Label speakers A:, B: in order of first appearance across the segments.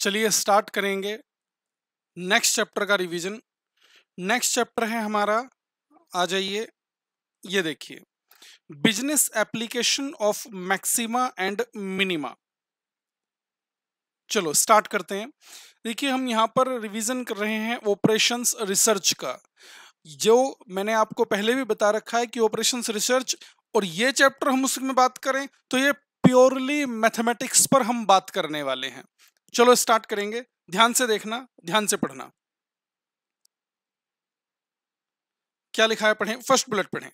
A: चलिए स्टार्ट करेंगे। Next chapter का रिवीजन नेक्स्ट चैप्टर है हमारा। आ जाइए। ये देखिए। Business application of maxima and minima चलो स्टार्ट करते हैं। देखिए हम यहाँ पर रिवीजन कर रहे हैं ऑपरेशंस रिसर्च का। जो मैंने आपको पहले भी बता रखा है कि ऑपरेशंस रिसर्च और ये चैप्टर हम उसमें बात करें तो ये प्योरली मैथमेटिक्स पर हम बात करने वाले हैं। चलो स्टार्ट करेंगे। ध्यान से देखना, ध्यान से पढ़ना। क्या लिखा है पढ़ें? फ़र्स्ट बुलेट पढ़ें।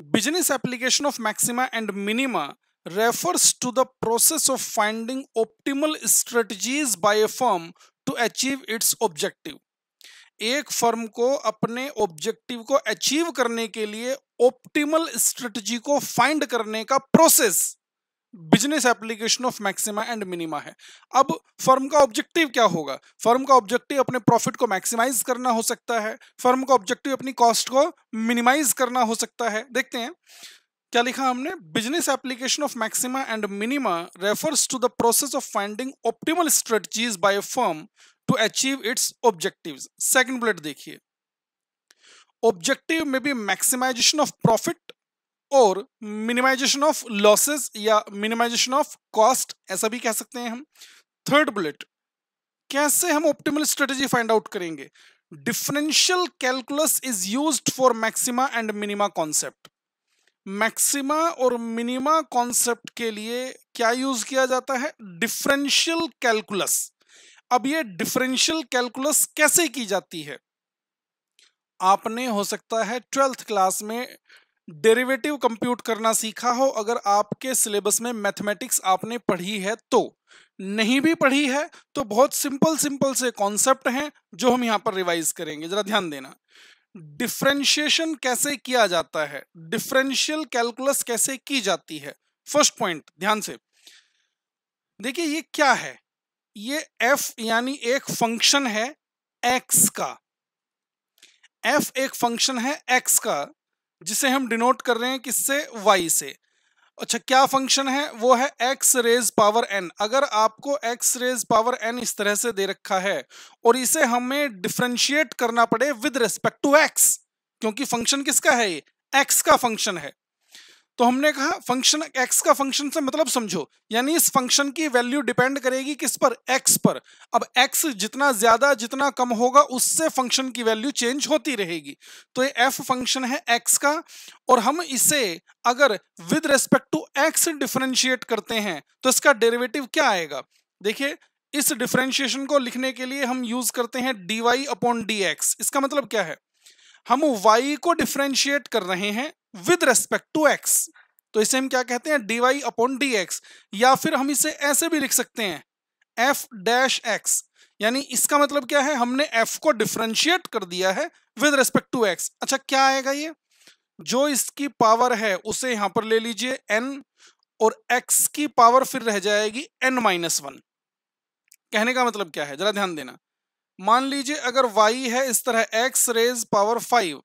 A: Business application of maxima and minima refers to the process of finding optimal strategies by a firm to achieve its objective एक फर्म को अपने ऑब्जेक्टिव को अचीव करने के लिए ऑप्टिमल स्ट्रेटजी को फाइंड करने का process. Business application of maxima and minima है। अब फर्म का ऑब्जेक्टिव क्या होगा? फर्म का ऑब्जेक्टिव अपने प्रॉफिट को मैक्सिमाइज करना हो सकता है। फर्म का ऑब्जेक्टिव अपनी कॉस्ट को मिनिमाइज करना हो सकता है। देखते हैं, क्या लिखा हमने? Business application of maxima and minima refers to the process of finding optimal strategies by firm to achieve its objective second bullet देखिए। ऑब्जेक्टिव में भी मैक्सिमाइजेशन ऑफ़ प्रॉफिट और मिनिमाइजेशन ऑफ़ लॉसेस या मिनिमाइजेशन ऑफ़ कॉस्ट ऐसा भी कह सकते हैं हम। थर्ड बुलेट कैसे हम ऑप्टिमल स्ट्रेटजी फाइंड आउट करेंगे? Differential calculus is used for maxima and minima concept maxima और मिनिमा कॉन्सेप्ट के लिए क्या यूज़ किया जाता है? डिफरेंशियल कैलकुलस अब ये डिफरेंशियल कैलकुलस कैसे की जाती है? आपने, हो सकता है ट्वेल्थ क्लास में डेरिवेटिव कंप्यूट करना सीखा हो, अगर आपके सिलेबस में मैथमेटिक्स आपने पढ़ी है तो। नहीं भी पढ़ी है तो बहुत सिंपल सिंपल से कॉन्सेप्ट हैं, जो हम यहाँ पर रिवाइज करेंगे। जरा ध्यान देना। डिफ्रेंशिएशन कैसे किया जाता है? डिफरेंशियल कैलकुलस कैसे की जाती है? फ़र्स्ट पॉइंट, ध्यान से। देखिए, ये क्या है? ये एफ़ यानी एक फ़ंक्शन है एक्स का। एफ़ एक फ़ंक्शन है एक्स का। जिसे हम डिनोट कर रहे हैं किससे? वाई से। अच्छा क्या फ़ंक्शन है? वो है एक्स रेज पावर एन अगर आपको एक्स रेज पावर एन इस तरह से दे रखा है और इसे हमें डिफ्रेंशिएट करना पड़े विद रेस्पेक्ट टू एक्स क्योंकि फ़ंक्शन किसका है ये? एक्स का फ़ंक्शन है। तो हमने कहा फ़ंक्शन एक्स का फ़ंक्शन से मतलब समझो, यानी इस फ़ंक्शन की वैल्यू डिपेंड करेगी किस पर? एक्स पर। अब एक्स जितना ज़्यादा जितना कम होगा, उससे फ़ंक्शन की वैल्यू चेंज होती रहेगी। तो ये एफ़ फ़ंक्शन है एक्स का, और हम इसे अगर with respect to x differentiate करते हैं तो इसका डेरिवेटिव क्या आएगा? देखिए, इस डिफ्रेंशिएशन को लिखने के लिए हम यूज़ करते हैं d y upon d x इसका मतलब क्या है? हम y को डिफ्रेंशिएट कर रहे हैं विद रेस्पेक्ट टू x. तो इसे हम क्या कहते हैं? D y upon d x या फिर हम इसे ऐसे भी लिख सकते हैं एफ़ डैश एक्स यानी इसका मतलब क्या है? हमने f को डिफ्रेंशिएट कर दिया है विद रेस्पेक्ट टू x. अच्छा क्या आएगा ये? जो इसकी पावर है, उसे यहाँ पर ले लीजिए n, और x की पावर फिर रह जाएगी n माइनस वन कहने का मतलब क्या है? जरा ध्यान देना। मान लीजिए अगर y है इस तरह x रेज पावर फाइव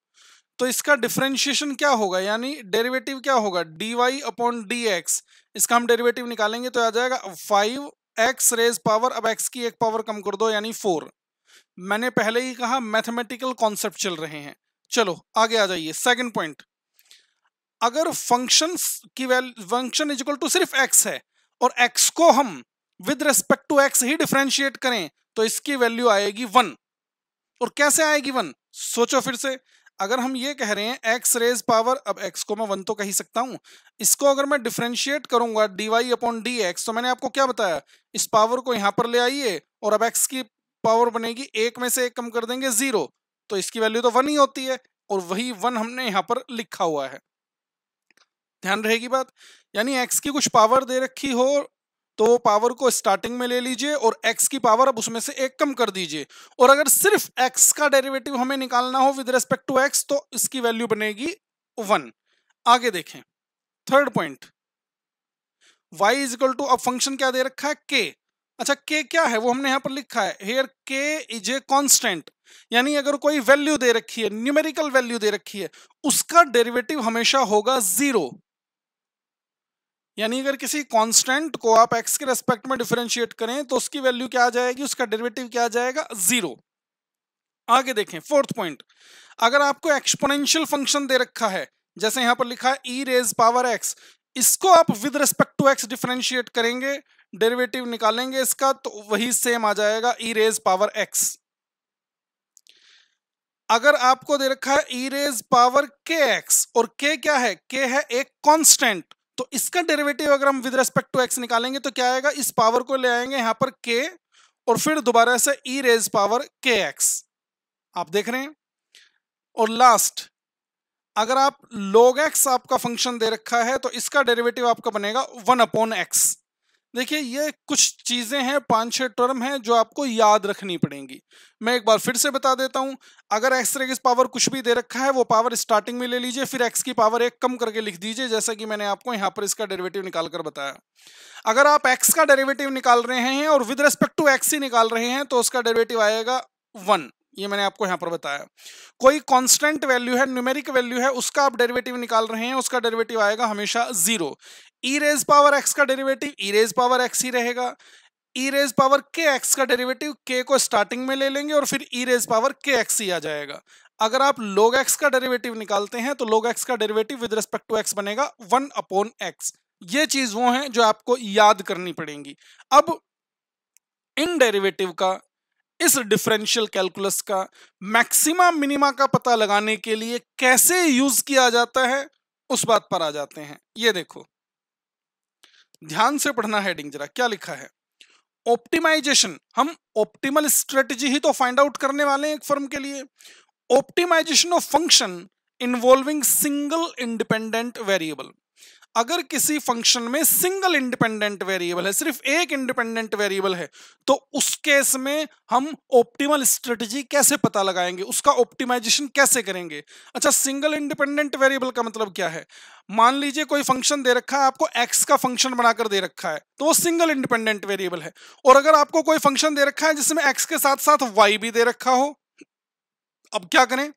A: तो इसका डिफ्रेंशिएशन क्या होगा? यानी डेरिवेटिव क्या होगा? D y upon d x इसका हम डेरिवेटिव निकालेंगे तो आ जाएगा फाइव एक्स रेज पावर अब एक्स की एक पावर कम कर दो, यानी फोर मैंने पहले ही कहा मैथमेटिकल कॉन्सेप्ट चल रहे हैं। चलो, आगे आ जाइए। सेकंड पॉइंट अगर फ़ंक्शन की value function is equal to सिर्फ़ एक्स है, और एक्स को हम विद रेस्पेक्ट टू एक्स ही डिफ्रेंशिएट करें तो इसकी वैल्यू आएगी वन और कैसे आएगी वन सोचो फिर से। अगर हम ये कह रहे हैं एक्स रेज पावर अब एक्स को मैं वन तो कही सकता हूँ। इसको अगर मैं डिफ्रेंशिएट करूँगा d y upon d x तो मैंने आपको क्या बताया? इस पावर को यहाँ पर ले आइए, और अब एक्स की पावर बनेगी एक में से एक कम कर देंगे ज़ीरो तो इसकी वैल्यू तो वन ही होती है, और वही वन हमने यहाँ पर लिखा हुआ है। ध्यान रहेगी बात? यानी एक्स की कुछ पावर दे रखी हो तो पावर को स्टार्टिंग में ले लीजिए और एक्स की पावर अब उसमें से एक कम कर दीजिए। और अगर सिर्फ़ एक्स का डेरिवेटिव हमें निकालना हो विद रेस्पेक्ट टू एक्स तो इसकी वैल्यू बनेगी वन आगे देखें। Third point y is equal to अब फ़ंक्शन क्या दे रखा है? k अच्छा k क्या है? वो हमने यहाँ पर लिखा है। Here k is a constant यानी अगर कोई वैल्यू दे रखी है न्यूमेरिकल वैल्यू दे रखी है, उसका डेरिवेटिव हमेशा होगा ज़ीरो यानी अगर किसी कांस्टेंट को आप एक्स के रेस्पेक्ट में डिफरेंशिएट करें तो उसकी वैल्यू क्या आ जाएगी? उसका डेरिवेटिव क्या आ जाएगा? ज़ीरो आगे देखें फोर्थ पॉइंट अगर आपको एक्सपोनेंशियल फ़ंक्शन दे रखा है, जैसे यहाँ पर लिखा है ई रेज पावर एक्स इसको आप with respect to x differentiate करेंगे डेरिवेटिव निकालेंगे इसका तो वही सेम आ जाएगा ई रेज पावर एक्स अगर आपको दे रखा है e raise power k x और के क्या है? के है एक कांस्टेंट तो इसका डेरिवेटिव अगर हम विद रेस्पेक्ट टू एक्स निकालेंगे तो क्या आएगा? इस पावर को ले आएँगे यहाँ पर के और फिर दोबारा से e raise power k x आप देख रहे हैं? और लास्ट अगर आप लोग एक्स आपका फ़ंक्शन दे रखा है तो इसका डेरिवेटिव आपका बनेगा वन अपॉन एक्स देखिए, ये कुछ चीज़ें हैं, पाँच छह टर्म हैं, जो आपको याद रखनी पड़ेंगी। मैं एक बार फिर से बता देता हूँ, अगर एक्स रे की पावर कुछ भी दे रखा है, वो पावर स्टार्टिंग में ले लीजिए, फिर एक्स की पावर एक कम करके लिख दीजिए, जैसा कि मैंने आपको यहाँ पर इसका डेरिवेटिव निकाल कर बताया। अगर आप एक्स का डेरिवेटिव निकाल रहे हैं और विद रेस्पेक्ट टू एक्स ही निकाल रहे हैं तो उसका डेरिवेटिव आएगा वन ये मैंने आपको यहाँ पर बताया। कोई कांस्टेंट वैल्यू है न्यूमेरिक वैल्यू है, उसका आप डेरिवेटिव निकाल रहे हैं, उसका डेरिवेटिव आएगा हमेशा zero e raise power x का derivative e raise power x ही रहेगा। E raise power k x का डेरिवेटिव के को स्टार्टिंग में ले लेंगे और फिर e raise power k x ही आ जाएगा। अगर आप लोग एक्स का डेरिवेटिव निकालते हैं तो लोग एक्स का derivative with respect to x बनेगा वन अपॉन एक्स ये चीज़ वो है जो आपको याद करनी पड़ेगी। अब इन डेरिवेटिव का, इस डिफरेंशियल कैलकुलस का मैक्सिमा मिनिमा का पता लगाने के लिए कैसे यूज़ किया जाता है, उस बात पर आ जाते हैं। ये देखो। ध्यान से पढ़ना हेडिंग जरा क्या लिखा है? ऑप्टिमाइजेशन, हम ऑप्टिमल स्ट्रेटजी ही तो फाइंड आउट करने वाले हैं एक फर्म के लिए। Optimization of function involving single independent variable. अगर किसी फ़ंक्शन में सिंगल इंडिपेंडेंट वेरिएबल है, सिर्फ़ एक इंडिपेंडेंट वेरिएबल है तो उस केस में हम ऑप्टिमल स्ट्रेटजी कैसे पता लगाएँगे? उसका ऑप्टिमाइजेशन कैसे करेंगे? अच्छा सिंगल इंडिपेंडेंट वेरिएबल का मतलब क्या है? मान लीजिए कोई फ़ंक्शन दे रखा है, आपको एक्स का फ़ंक्शन बनाकर दे रखा है तो वो सिंगल इंडिपेंडेंट वेरिएबल है। और अगर आपको कोई फ़ंक्शन दे रखा है, जिसमें एक्स के साथ साथ वाई भी दे रखा हो, अब क्या करें?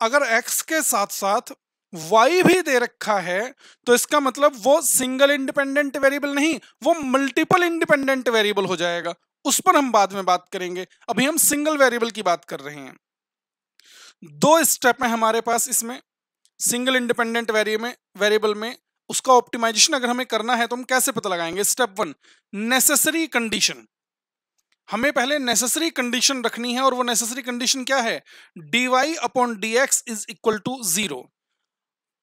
A: अगर एक्स के साथ साथ वाई भी दे रखा है तो इसका मतलब वो सिंगल इंडिपेंडेंट वेरिएबल नहीं, वो मल्टीपल इंडिपेंडेंट वेरिएबल हो जाएगा। उस पर हम बाद में बात करेंगे। अभी हम सिंगल वेरिएबल की बात कर रहे हैं। दो स्टेप है हमारे पास इसमें सिंगल इंडिपेंडेंट वेरिएबल में उसका ऑप्टिमाइजेशन अगर हमें करना है तो हम कैसे पता लगाएँगे? स्टेप वन नेसेसरी कंडीशन हमें पहले नेसेसरी कंडीशन रखनी है और वो नेसेसरी कंडीशन क्या है? Y upon d x is equal to zero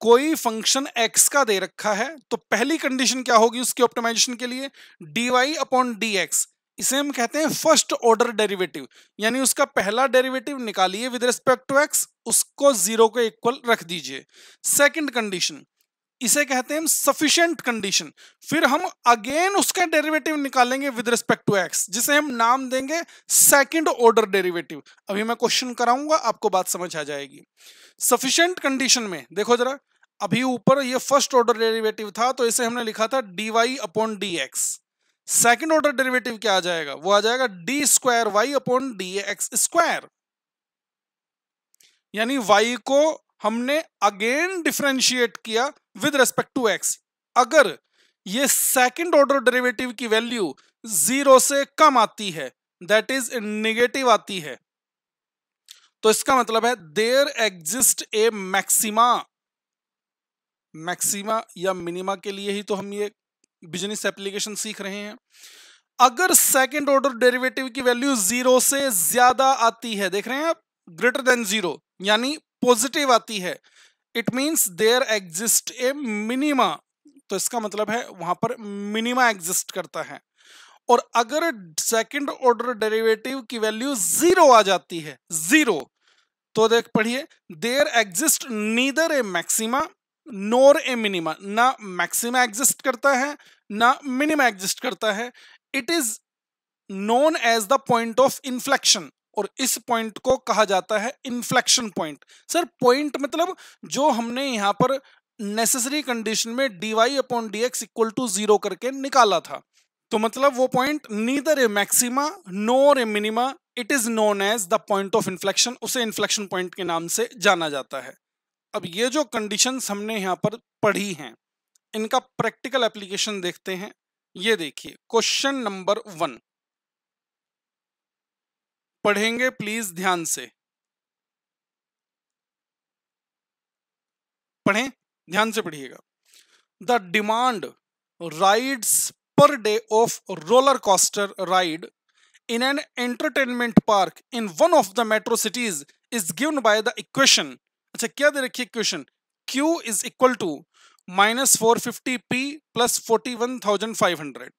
A: कोई फ़ंक्शन एक्स का दे रखा है तो पहली कंडीशन क्या होगी उसके ऑप्टिमाइजेशन के लिए? D y upon d x इसे हम कहते हैं फ़र्स्ट ऑर्डर डेरिवेटिव यानी उसका पहला डेरिवेटिव निकालिए विद रिस्पेक्ट टू एक्स उसको ज़ीरो के इक्वल रख दीजिए। सेकंड कंडीशन इसे कहते हैं सफिशिएंट कंडीशन फिर हम अगेन उसका डेरिवेटिव निकालेंगे विद रिस्पेक्ट टू एक्स जिसे हम नाम देंगे सेकंड ऑर्डर डेरिवेटिव अभी मैं क्वेश्चन कराऊँगा, आपको बात समझ आ जाएगी। सफिशिएंट कंडीशन में, देखो जरा अभी ऊपर ये फ़र्स्ट ऑर्डर डेरिवेटिव था तो इसे हमने लिखा था d y upon d x second order derivative क्या आ जाएगा? वो आ जाएगा d square y upon d x square यानी वाई को हमने अगेन डिफ्रेंशिएट किया विद रेस्पेक्ट टू एक्स अगर ये सेकंड ऑर्डर डेरिवेटिव की वैल्यू ज़ीरो से कम आती है दैट इज़ निगेटिव आती है तो इसका मतलब है there exist a maxima maxima या मिनिमा के लिए ही तो हम ये बिज़नेस एप्लीकेशन सीख रहे हैं। अगर सेकेंड ऑर्डर डेरिवेटिव की वैल्यू ज़ीरो से ज़्यादा आती है, देख रहे हैं आप? ग्रेटर देन ज़ीरो यानी पॉजिटिव आती है। It means there exist a minima तो इसका मतलब है वहाँ पर मिनिमा एग्जिस्ट करता है। और अगर सेकंड ऑर्डर डेरिवेटिव की वैल्यू ज़ीरो आ जाती है ज़ीरो तो देख पढ़िए there exist neither a maxima nor a minima ना मैक्सिमा एग्जिस्ट करता है ना मिनिमा एग्जिस्ट करता है it is known as the point of inflection और इस पॉइंट को कहा जाता है इन्फ्लेक्शन पॉइंट सर पॉइंट मतलब जो हमने यहाँ पर नेसेसरी कंडीशन में d y upon d x equal to zero करके निकाला था। तो मतलब वो point neither a maxima nor a minima it is known as the point of inflection उसे इन्फ्लेक्शन पॉइंट के नाम से जाना जाता है। अब ये जो कंडीशंस हमने यहाँ पर पढ़ी हैं, इनका प्रैक्टिकल एप्लीकेशन देखते हैं। ये देखिए क्वेश्चन नंबर वन पढ़ेंगे प्लीज़ ध्यान से। पढ़ें, ध्यान से पढ़िएगा। The demand rides per day of roller coaster ride in an entertainment park in one of the metro cities is given by the equation. अच्छा क्या दे रखी equation Q is equal to minus 450p plus 41,500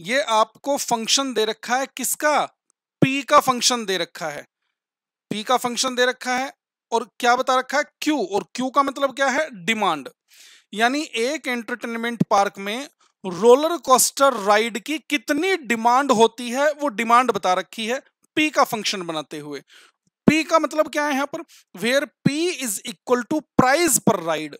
A: ये आपको function दे रखा है किसका? P का फ़ंक्शन दे रखा है। P का फ़ंक्शन दे रखा है और क्या बता रखा है? Q. और Q का मतलब क्या है? डिमांड यानी एक एंटरटेनमेंट पार्क में रोलर कोस्टर राइड की कितनी डिमांड होती है वो डिमांड बता रखी है पी का फ़ंक्शन बनाते हुए। पी का मतलब क्या है यहाँ पर? Where p is equal to price per ride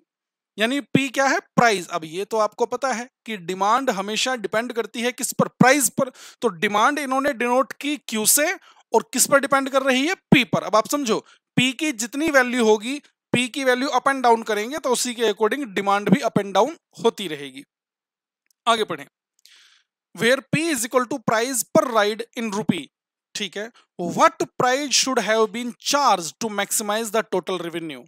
A: यानी पी क्या है? प्राइस अब ये तो आपको पता है कि डिमांड हमेशा डिपेंड करती है किस पर? प्राइस पर. तो डिमांड इन्होंने डिनोट की क्यू से और किस पर डिपेंड कर रही है? पी पर. अब आप समझो पी की जितनी वैल्यू होगी पी की वैल्यू अप एंड डाउन करेंगे तो उसी के अकॉर्डिंग डिमांड भी अप एंड डाउन होती रहेगी. आगे पढ़ें. Where p is equal to price per ride in rupee ठीक है what price should have been charge to maximize the total revenue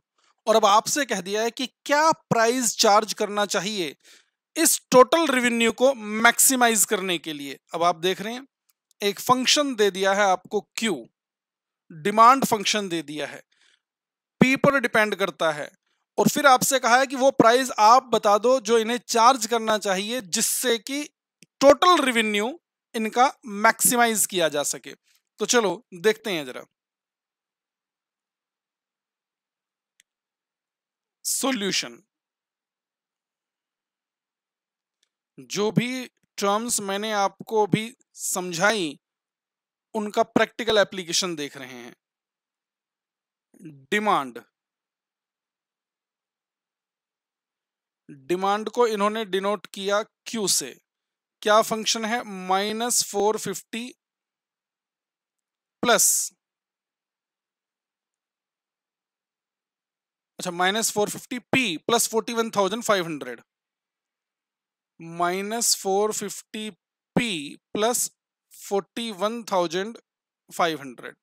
A: और अब आपसे कह दिया है कि क्या प्राइस चार्ज करना चाहिए इस टोटल रेवेन्यू को मैक्सिमाइज करने के लिए? अब आप देख रहे हैं, एक फ़ंक्शन दे दिया है आपको क्यू डिमांड फ़ंक्शन दे दिया है पी पर डिपेंड करता है। और फिर आपसे कहा है कि वो प्राइस आप बता दो जो इन्हें चार्ज करना चाहिए जिससे कि टोटल रेवेन्यू इनका मैक्सिमाइज किया जा सके। तो चलो, देखते हैं जरा। सॉल्यूशन जो भी टर्म्स मैंने आपको भी समझाई, उनका प्रैक्टिकल एप्लीकेशन देख रहे हैं। डिमांड डिमांड को इन्होंने डिनोट किया क्यू से। क्या फ़ंक्शन है? माइनस फोर फिफ्टी प्लस अच्छा minus four fifty p plus forty one thousand five hundred. Minus four fifty p plus forty one thousand five hundred.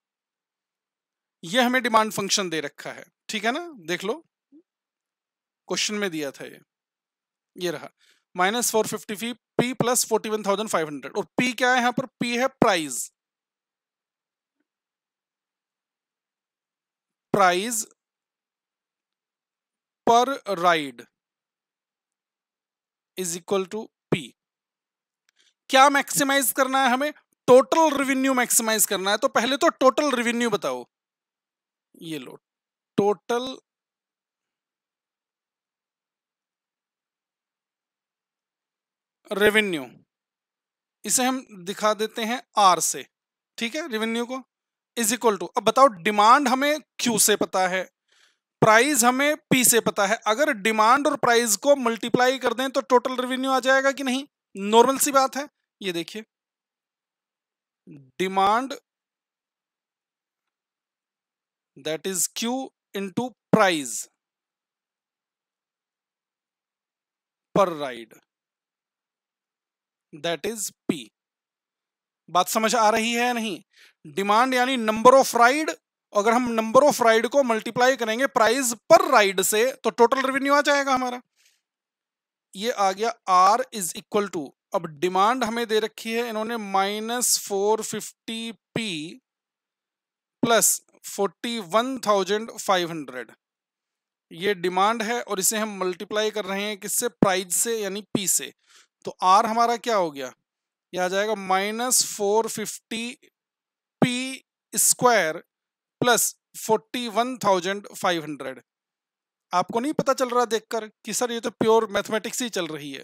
A: यह हमें डिमांड फ़ंक्शन दे रखा है, ठीक है ना? देख लो। क्वेश्चन में दिया था ये। ये रहा। Minus four fifty p plus forty one thousand five hundred. और पी क्या है यहाँ पर? पी है price price per ride is equal to p. क्या मैक्सिमाइज करना है हमें? टोटल रेवेन्यू मैक्सिमाइज करना है तो पहले तो टोटल रेवेन्यू बताओ। ये लो, टोटल रेवेन्यू इसे हम दिखा देते हैं आर से, ठीक है? रेवेन्यू को। इज़ इक्वल टू अब बताओ डिमांड हमें क्यू से पता है प्राइस हमें पी से पता है। अगर डिमांड और प्राइस को मल्टीप्लाई कर दें तो टोटल रेवेन्यू आ जाएगा कि नहीं? नॉर्मल सी बात है। ये देखिए demand that is q into price per ride that is p बात समझ आ रही है नहीं? डिमांड यानी नंबर ऑफ़ राइड अगर हम नंबर ऑफ़ राइड को मल्टीप्लाई करेंगे प्राइस पर राइड से तो टोटल रेवेन्यू आ जाएगा हमारा। ये आ गया आर इज़ इक्वल टू अब डिमांड हमें दे रखी है इन्होंने minus four fifty p plus forty one thousand five hundred ये डिमांड है और इसे हम मल्टीप्लाई कर रहे हैं किससे? प्राइस से यानी पी से। तो आर हमारा क्या हो गया? ये आ जाएगा minus four fifty p square plus forty one thousand five hundred आपको नहीं पता चल रहा देखकर कि सर ये तो प्योर मैथमेटिक्स ही चल रही है।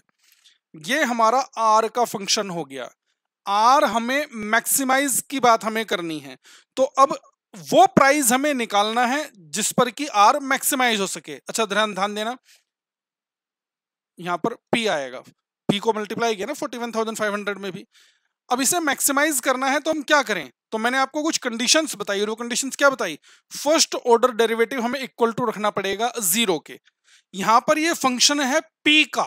A: ये हमारा आर का फ़ंक्शन हो गया। आर हमें मैक्सिमाइज की बात हमें करनी है। तो अब वो प्राइस हमें निकालना है जिस पर कि आर मैक्सिमाइज हो सके। अच्छा ध्यान ध्यान देना। यहाँ पर पी आएगा। पी को मल्टीप्लाई किया ना forty one thousand five hundred में भी। अब इसे मैक्सिमाइज करना है तो हम क्या करें? तो मैंने आपको कुछ कंडीशंस बताई और वो कंडीशंस क्या बताई? फ़र्स्ट ऑर्डर डेरिवेटिव हमें इक्वल टू रखना पड़ेगा ज़ीरो के। यहाँ पर ये फ़ंक्शन है पी का।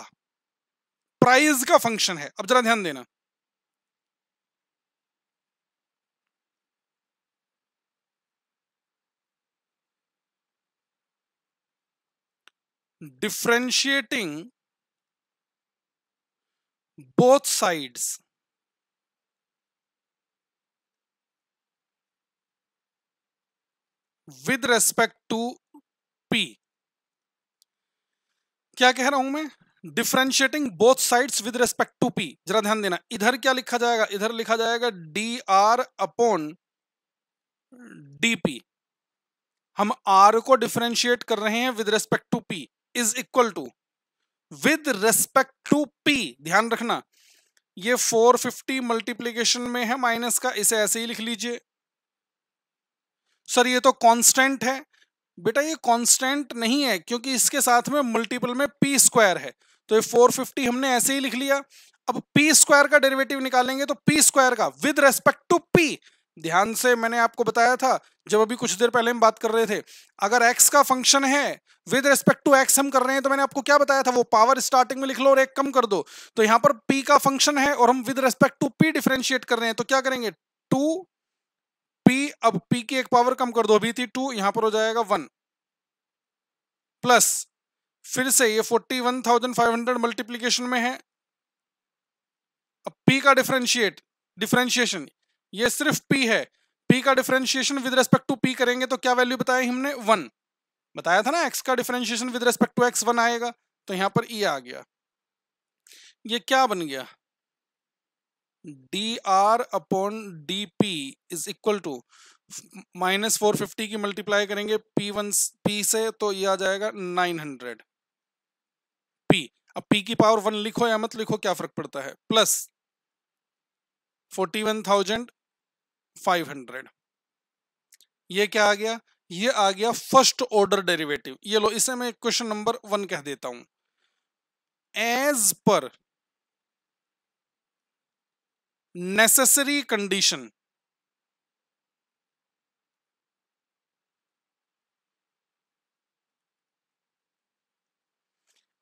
A: प्राइस का फ़ंक्शन है। अब जरा ध्यान देना। Differentiating both sides with respect to p क्या कह रहा हूँ मैं? Differentiating both sides with respect to p जरा ध्यान देना। इधर क्या लिखा जाएगा? इधर लिखा जाएगा d r upon d p हम आर को डिफ्रेंशिएट कर रहे हैं with respect to p is equal to with respect to p ध्यान रखना। ये 450 मल्टीप्लीकेशन में है माइनस का, इसे ऐसे ही लिख लीजिए। सर, ये तो कांस्टेंट है। बेटा, ये कांस्टेंट नहीं है, क्योंकि इसके साथ में मल्टीपल में पी स्क्वायर है। तो ये 450 हमने ऐसे ही लिख लिया। अब पी स्क्वायर का डेरिवेटिव निकालेंगे तो पी स्क्वायर का विद रेस्पेक्ट टू पी ध्यान से मैंने आपको बताया था, जब अभी कुछ देर पहले हम बात कर रहे थे, अगर x का फ़ंक्शन है विद रेस्पेक्ट टू x हम कर रहे हैं तो मैंने आपको क्या बताया था, वो पावर स्टार्टिंग में लिख लो और एक कम कर दो। तो यहाँ पर p का फ़ंक्शन है और हम with respect to p differentiate कर रहे हैं तो क्या करेंगे? टू p, अब पी की एक पावर कम कर दो अभी थी टू यहाँ पर हो जाएगा वन प्लस फिर से ये forty one thousand five hundred multiplication में है। अब p का डिफरेंशिएट डिफरेंशिएशन ये सिर्फ़ p है। P का differentiation with respect to p करेंगे तो क्या वैल्यू बताया हमने? वन बताया था ना, x का differentiation with respect to x one आएगा तो यहाँ पर e आ गया। ये क्या बन गया? D r upon d p is equal to minus four fifty की मल्टीप्लाई करेंगे पी वन पी से तो ये आ जाएगा नाइन हंड्रेड पी अब पी की पावर वन लिखो या मत लिखो, क्या फ़र्क पड़ता है? Plus forty one thousand five hundred ये क्या आ गया? ये आ गया फ़र्स्ट ऑर्डर डेरिवेटिव ये लो, इसे मैं क्वेश्चन नंबर वन कह देता हूँ. As per necessary condition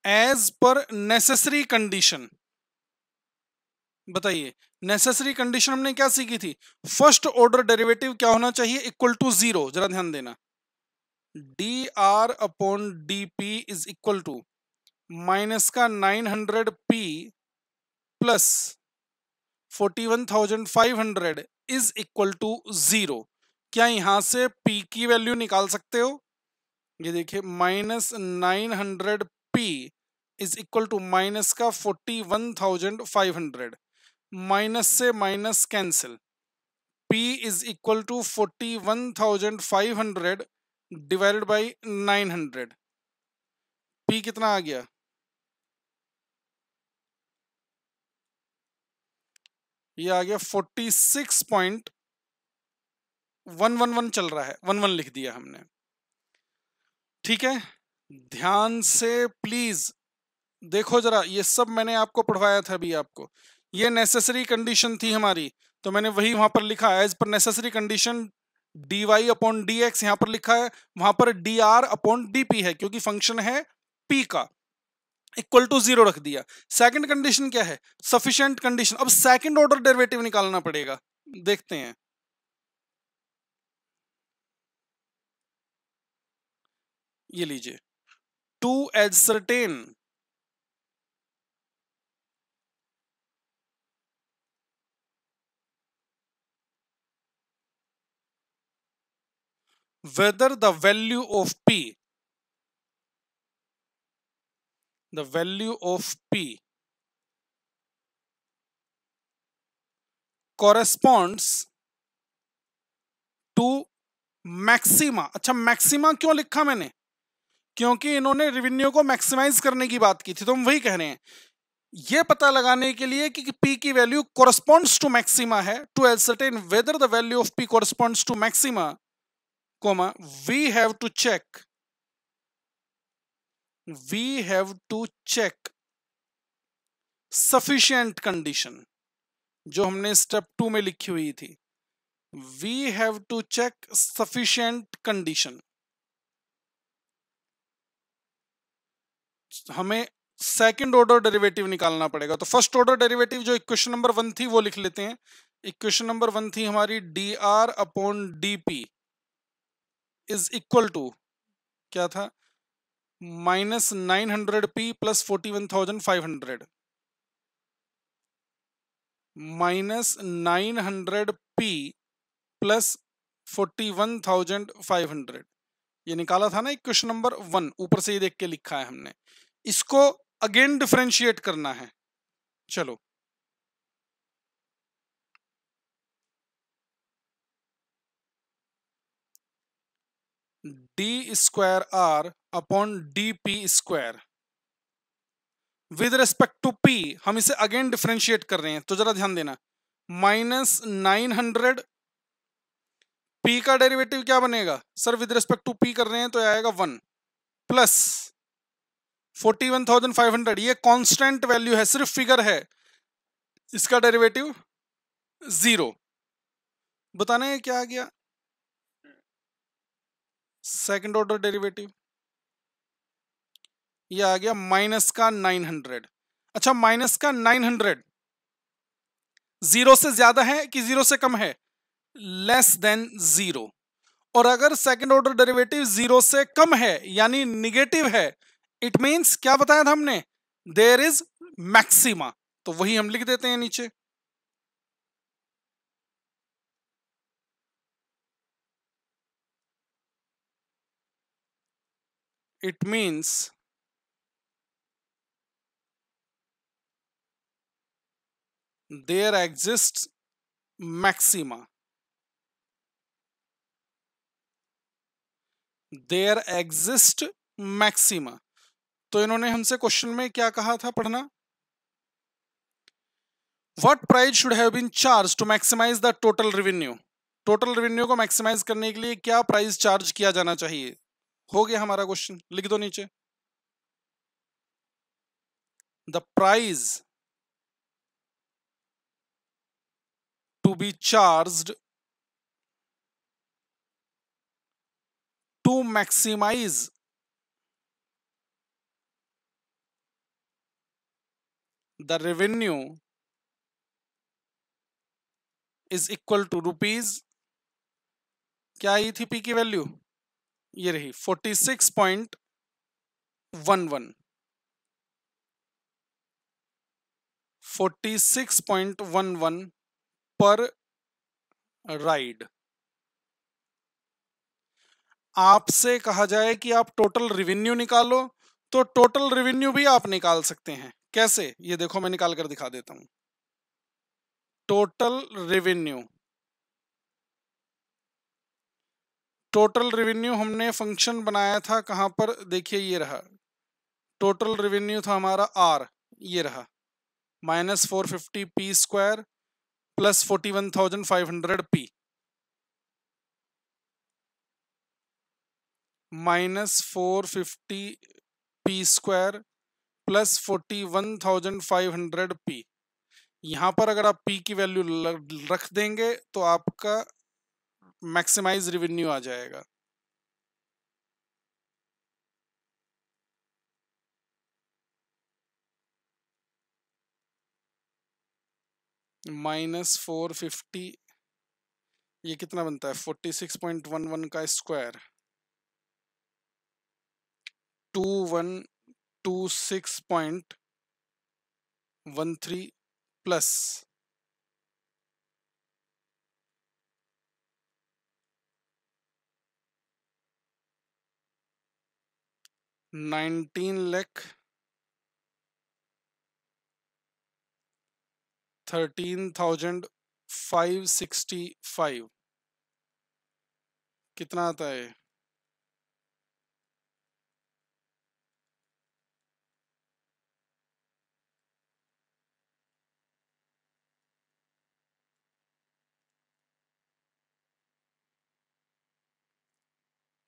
A: as per necessary condition बताइए नेसेसरी कंडीशन हमने क्या सीखी थी? फ़र्स्ट ऑर्डर डेरिवेटिव क्या होना चाहिए? इक्वल टू ज़ीरो जरा ध्यान देना। D r upon d p is equal to minus का nine hundred p plus forty one thousand five hundred is equal to zero क्या यहाँ से पी की वैल्यू निकाल सकते हो? ये देखिए minus nine hundred p is equal to minus का forty one thousand five hundred. Minus से minus cancel P is equal to forty one thousand five hundred divided by nine hundred p कितना आ गया? ये आ गया forty six point one one one चल रहा है। वन वन लिख दिया हमने। ठीक है? ध्यान से प्लीज़ देखो जरा, ये सब मैंने आपको पढ़वाया था अभी आपको। ये नेसेसरी कंडीशन थी हमारी तो मैंने वही वहाँ पर लिखा है। As per necessary condition d y upon d x यहाँ पर लिखा है, वहाँ पर d r upon d p है, क्योंकि फ़ंक्शन है पी का। इक्वल टू ज़ीरो रख दिया। सेकंड कंडीशन क्या है? सफिशिएंट कंडीशन अब सेकंड ऑर्डर डेरिवेटिव निकालना पड़ेगा। देखते हैं। ये लीजिए। To ascertain whether the value of p the value of p corresponds to maxima अच्छा मैक्सिमा क्यों लिखा मैंने? क्योंकि इन्होंने रेवेन्यू को मैक्सिमाइज करने की बात की थी तो हम वही कह रहे हैं। ये पता लगाने के लिए कि पी की वैल्यू कोरस्पॉन्ड्स टू मैक्सिमा है to ascertain whether the value of p corresponds to maxima comma, we have to check we have to check sufficient condition, जो हमने स्टेप टू में लिखी हुई थी। We have to check sufficient condition हमें second order derivative निकालना पड़ेगा। तो फ़र्स्ट ऑर्डर डेरिवेटिव जो इक्वेशन नंबर वन थी, वो लिख लेते हैं। इक्वेशन नंबर वन थी हमारी d r upon d p is equal to क्या था? Minus nine hundred p plus forty one thousand five hundred. Minus nine hundred p plus forty one thousand five hundred. ये निकाला था ना एक question number one, ऊपर से ये देख के लिखा है हमने। इसको अगेन डिफ्रेंशिएट करना है। चलो। D square r upon d p square with respect to p हम इसे अगेन डिफ्रेंशिएट कर रहे हैं तो जरा ध्यान देना। माइनस नाइन हंड्रेड पी का डेरिवेटिव क्या बनेगा? Sir with respect to p कर रहे हैं तो आएगा one plus forty one thousand five hundred ये कांस्टेंट वैल्यू है, सिर्फ़ फिगर है। इसका डेरिवेटिव ज़ीरो बताने क्या आ गया? सेकंड ऑर्डर डेरिवेटिव, ये आ गया माइनस का नाइन हंड्रेड। अच्छा माइनस का नाइन हंड्रेड ज़ीरो से ज़्यादा है कि ज़ीरो से कम है? Less than zero. और अगर सेकंड ऑर्डर डेरिवेटिव ज़ीरो से कम है, यानी निगेटिव है, इट मींस क्या बताया था हमने? There is maxima. तो वही हम लिख देते हैं नीचे। It means there exists maxima. There exist maxima तो इन्होंने हमसे क्वेश्चन में क्या कहा था पढ़ना? What price should have been charge to maximize the total revenue total revenue को मैक्सिमाइज करने के लिए क्या प्राइस चार्ज किया जाना चाहिए? हो गया हमारा क्वेश्चन लिख दो नीचे। The price to be charge to maximize the revenue is equal to rupees, क्या आई थी पी की वैल्यू ये रही forty six point one one forty six point one one पर राइड आपसे कहा जाए कि आप टोटल रिवेन्यू निकालो तो टोटल रिवेन्यू भी आप निकाल सकते हैं। कैसे? ये देखो, मैं निकाल कर दिखा देता हूँ। टोटल रिवेन्यू टोटल रेवेन्यू हमने फ़ंक्शन बनाया था कहाँ पर? देखिए, ये रहा। टोटल रेवेन्यू था हमारा आर ये रहा। Minus four fifty p square plus forty one thousand five hundred p minus four fifty p square plus forty one thousand five hundred p यहाँ पर अगर आप पी की वैल्यू रख देंगे तो आपका मैक्सिमाइज रिवेन्यू आ जाएगा। माइनस फोर फिफ्टी, ये कितना बनता है? Forty six point one one का square. Two one, two six point one three plus. Nineteen lakh thirteen thousand five sixty five. कितना आता है?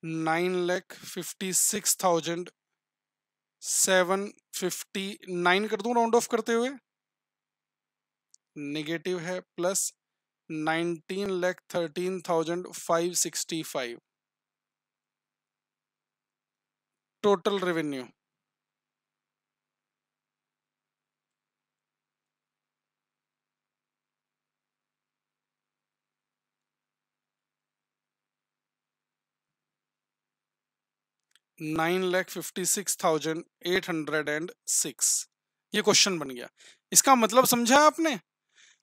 A: Nine lakh fifty six thousand seven fifty nine कर दूँ राउंड ऑफ़ करते हुए? Negative है plus nineteen lakh thirteen thousand five sixty five total revenue nine lakh fifty six thousand eight hundred and six. ये question बन गया। इसका मतलब समझा आपने?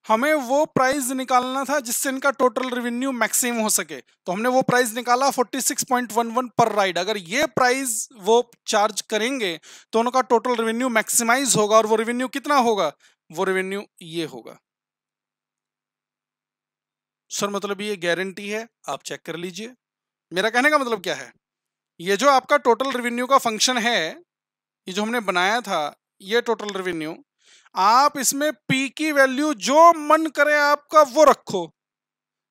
A: हमें वो प्राइस निकालना था जिससे इनका टोटल रेवेन्यू मैक्सिमम हो सके। तो हमने वो प्राइस निकाला 46.11 पर राइड अगर ये प्राइस वो चार्ज करेंगे तो उनका टोटल रेवेन्यू मैक्सिमाइज होगा और वो रेवेन्यू कितना होगा? वो रेवेन्यू ये होगा। सर मतलब ये गारंटी है, आप चेक कर लीजिए। मेरा कहने का मतलब क्या है? ये जो आपका टोटल रेवेन्यू का फ़ंक्शन है, ये जो हमने बनाया था, ये टोटल रेवेन्यू आप इसमें पी की वैल्यू जो मन करे आपका वो रखो।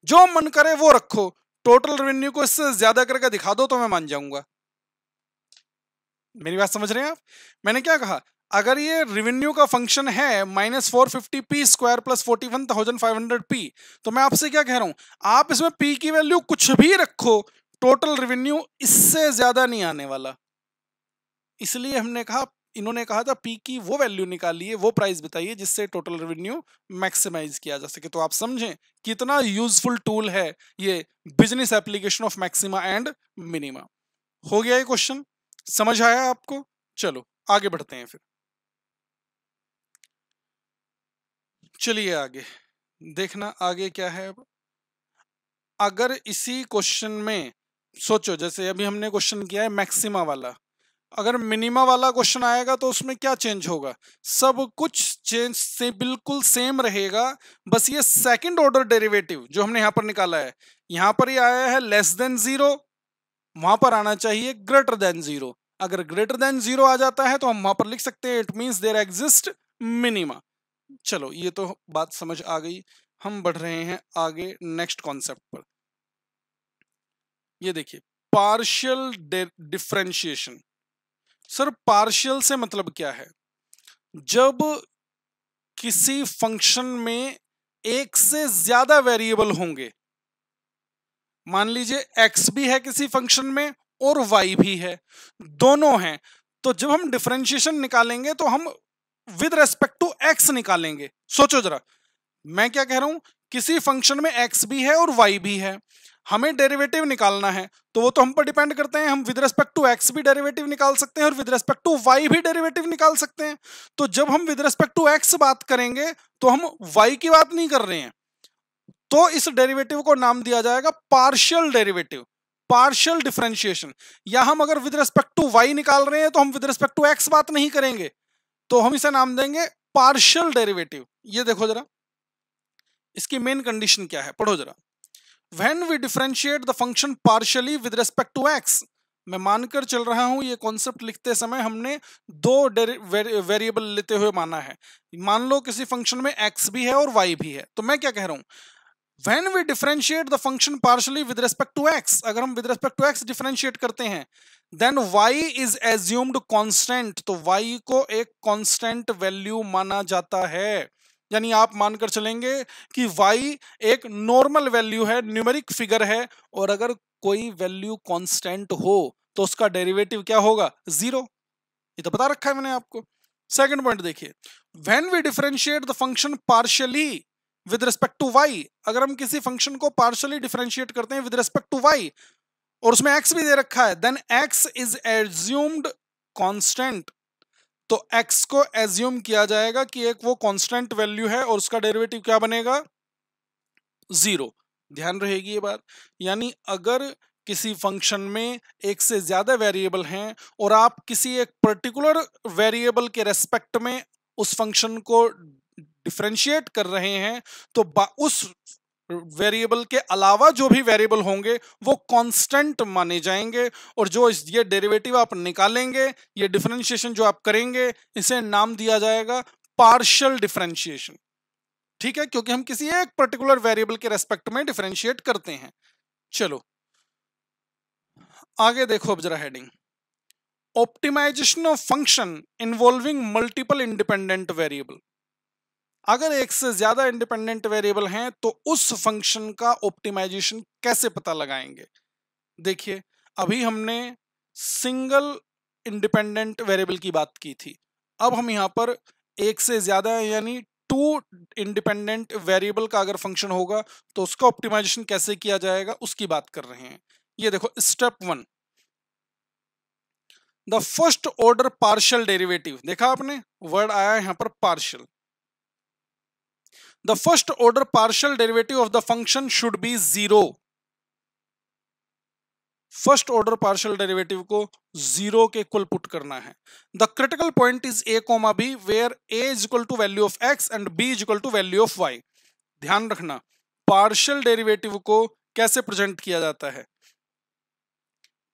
A: जो मन करे वो रखो। टोटल रेवेन्यू को इससे ज़्यादा करके दिखा दो तो मैं मान जाऊँगा। मेरी बात समझ रहे हैं आप? मैंने क्या कहा? अगर ये रेवेन्यू का फ़ंक्शन है minus four fifty p square plus forty one thousand five hundred p तो मैं आपसे क्या कह रहा हूँ? आप इसमें पी की वैल्यू कुछ भी रखो। टोटल रेवेन्यू इससे ज़्यादा नहीं आने वाला। इसलिए हमने कहा, इन्होंने कहा था, पी की वो वैल्यू निकालिए, वो प्राइस बताइए, जिससे टोटल रेवेन्यू मैक्सिमाइज किया जा सके। तो आप समझें, कितना यूजफुल टूल है ये business application of maxima and minima. हो गया ये क्वेश्चन? समझ आया आपको? चलो, आगे बढ़ते हैं फिर। चलिए आगे। देखना आगे क्या है अगर इसी क्वेश्चन में सोचो, जैसे अभी हमने क्वेश्चन किया है मैक्सिमा वाला। अगर मिनिमा वाला क्वेश्चन आएगा तो उसमें क्या चेंज होगा? सब कुछ चेंज से बिल्कुल सेम रहेगा, बस ये सेकंड ऑर्डर डेरिवेटिव जो हमने यहाँ पर निकाला है, यहाँ पर ही आया है लेस देन ज़ीरो वहाँ पर आना चाहिए ग्रेटर देन ज़ीरो अगर ग्रेटर देन ज़ीरो आ जाता है तो हम वहाँ पर लिख सकते हैं it mean there exist minima चलो, ये तो बात समझ आ गई, हम बढ़ रहे हैं आगे नेक्स्ट कॉन्सेप्ट पर। ये देखिए पार्शियल डिफ्रेंशिएशन सर पार्शियल से मतलब क्या है? जब किसी फ़ंक्शन में एक से ज़्यादा वेरिएबल होंगे, मान लीजिए एक्स भी है किसी फ़ंक्शन में और वाई भी है, दोनों हैं तो जब हम डिफ्रेंशिएशन निकालेंगे तो हम विद रेस्पेक्ट टू एक्स निकालेंगे। सोचो जरा, मैं क्या कह रहा हूँ? किसी फ़ंक्शन में एक्स भी है और वाई भी है हमें डेरिवेटिव निकालना है तो वो तो हम पर डिपेंड करते हैं। हम विद रेस्पेक्ट टू एक्स भी डेरिवेटिव निकाल सकते हैं और विद रेस्पेक्ट टू वाई भी डेरिवेटिव निकाल सकते हैं। तो जब हम विद रेस्पेक्ट टू एक्स बात करेंगे तो हम वाई की बात नहीं कर रहे हैं। तो इस डेरिवेटिव को नाम दिया जाएगा पार्शियल डेरिवेटिव पार्शियल डिफ्रेंशिएशन या हम अगर विद रेस्पेक्ट टू वाई निकाल रहे हैं तो हम विद रेस्पेक्ट टू एक्स बात नहीं करेंगे तो हम इसे नाम देंगे पार्शियल डेरिवेटिव ये देखो जरा, इसकी मेन कंडीशन क्या है, पढ़ो जरा। When we differentiate the function partially with respect to x मैं मानकर चल रहा हूँ, ये कॉन्सेप्ट लिखते समय हमने दो वेरिएबल लेते हुए माना है। मान लो किसी फ़ंक्शन में एक्स भी है और वाई भी है तो मैं क्या कह रहा हूँ? When we differentiate the function partially with respect to x अगर हम with respect to x differentiate करते हैं then y is assumed constant तो वाई को एक कॉन्स्टेंट वैल्यू माना जाता है। यानी आप मानकर चलेंगे कि y एक नॉर्मल वैल्यू है न्यूमेरिक फिगर है, और अगर कोई वैल्यू कांस्टेंट हो तो उसका डेरिवेटिव क्या होगा? ज़ीरो ये तो बता रखा है मैंने आपको। सेकंड पॉइंट देखिए। When we differentiate the function partially with respect to y, अगर हम किसी फ़ंक्शन को पार्शियली डिफरेंशिएट करते हैं विद रिस्पेक्ट टू y, और उसमें x भी दे रखा है then x is assumed constant तो x को एज्यूम किया जाएगा कि एक वो कांस्टेंट वैल्यू है और उसका डेरिवेटिव क्या बनेगा? ज़ीरो ध्यान रहेगी ये बात। यानी अगर किसी फ़ंक्शन में एक से ज़्यादा वेरिएबल हैं और आप किसी एक पर्टिकुलर वेरिएबल के रेस्पेक्ट में उस फ़ंक्शन को डिफ्रेंशिएट कर रहे हैं तो उस वेरिएबल के अलावा जो भी वेरिएबल होंगे, वो कांस्टेंट माने जाएँगे और जो ये डेरिवेटिव आप निकालेंगे, ये डिफरेंशिएशन जो आप करेंगे, इसे नाम दिया जाएगा पार्शियल डिफरेंशिएशन ठीक है? क्योंकि हम किसी एक पर्टिकुलर वेरिएबल के रेस्पेक्ट में डिफरेंशिएट करते हैं। चलो, आगे देखो अब जरा heading optimization of function involving multiple independent variable अगर एक से ज़्यादा इंडिपेंडेंट वेरिएबल हैं तो उस फ़ंक्शन का ऑप्टिमाइजेशन कैसे पता लगाएँगे? देखिए, अभी हमने सिंगल इंडिपेंडेंट वेरिएबल की बात की थी। अब हम यहाँ पर एक से ज़्यादा यानी टू इंडिपेंडेंट वेरिएबल का अगर फ़ंक्शन होगा तो उसका ऑप्टिमाइजेशन कैसे किया जाएगा, उसकी बात कर रहे हैं। ये देखो step one the first order partial derivative देखा आपने? वर्ड आया यहाँ पर partial the first order partial derivative of the function should be zero first order partial derivative को ज़ीरो के इक्वल पुट करना है. The critical point is a comma b where a is equal to value of x and b is equal to value of y ध्यान रखना partial derivative को कैसे present किया जाता है?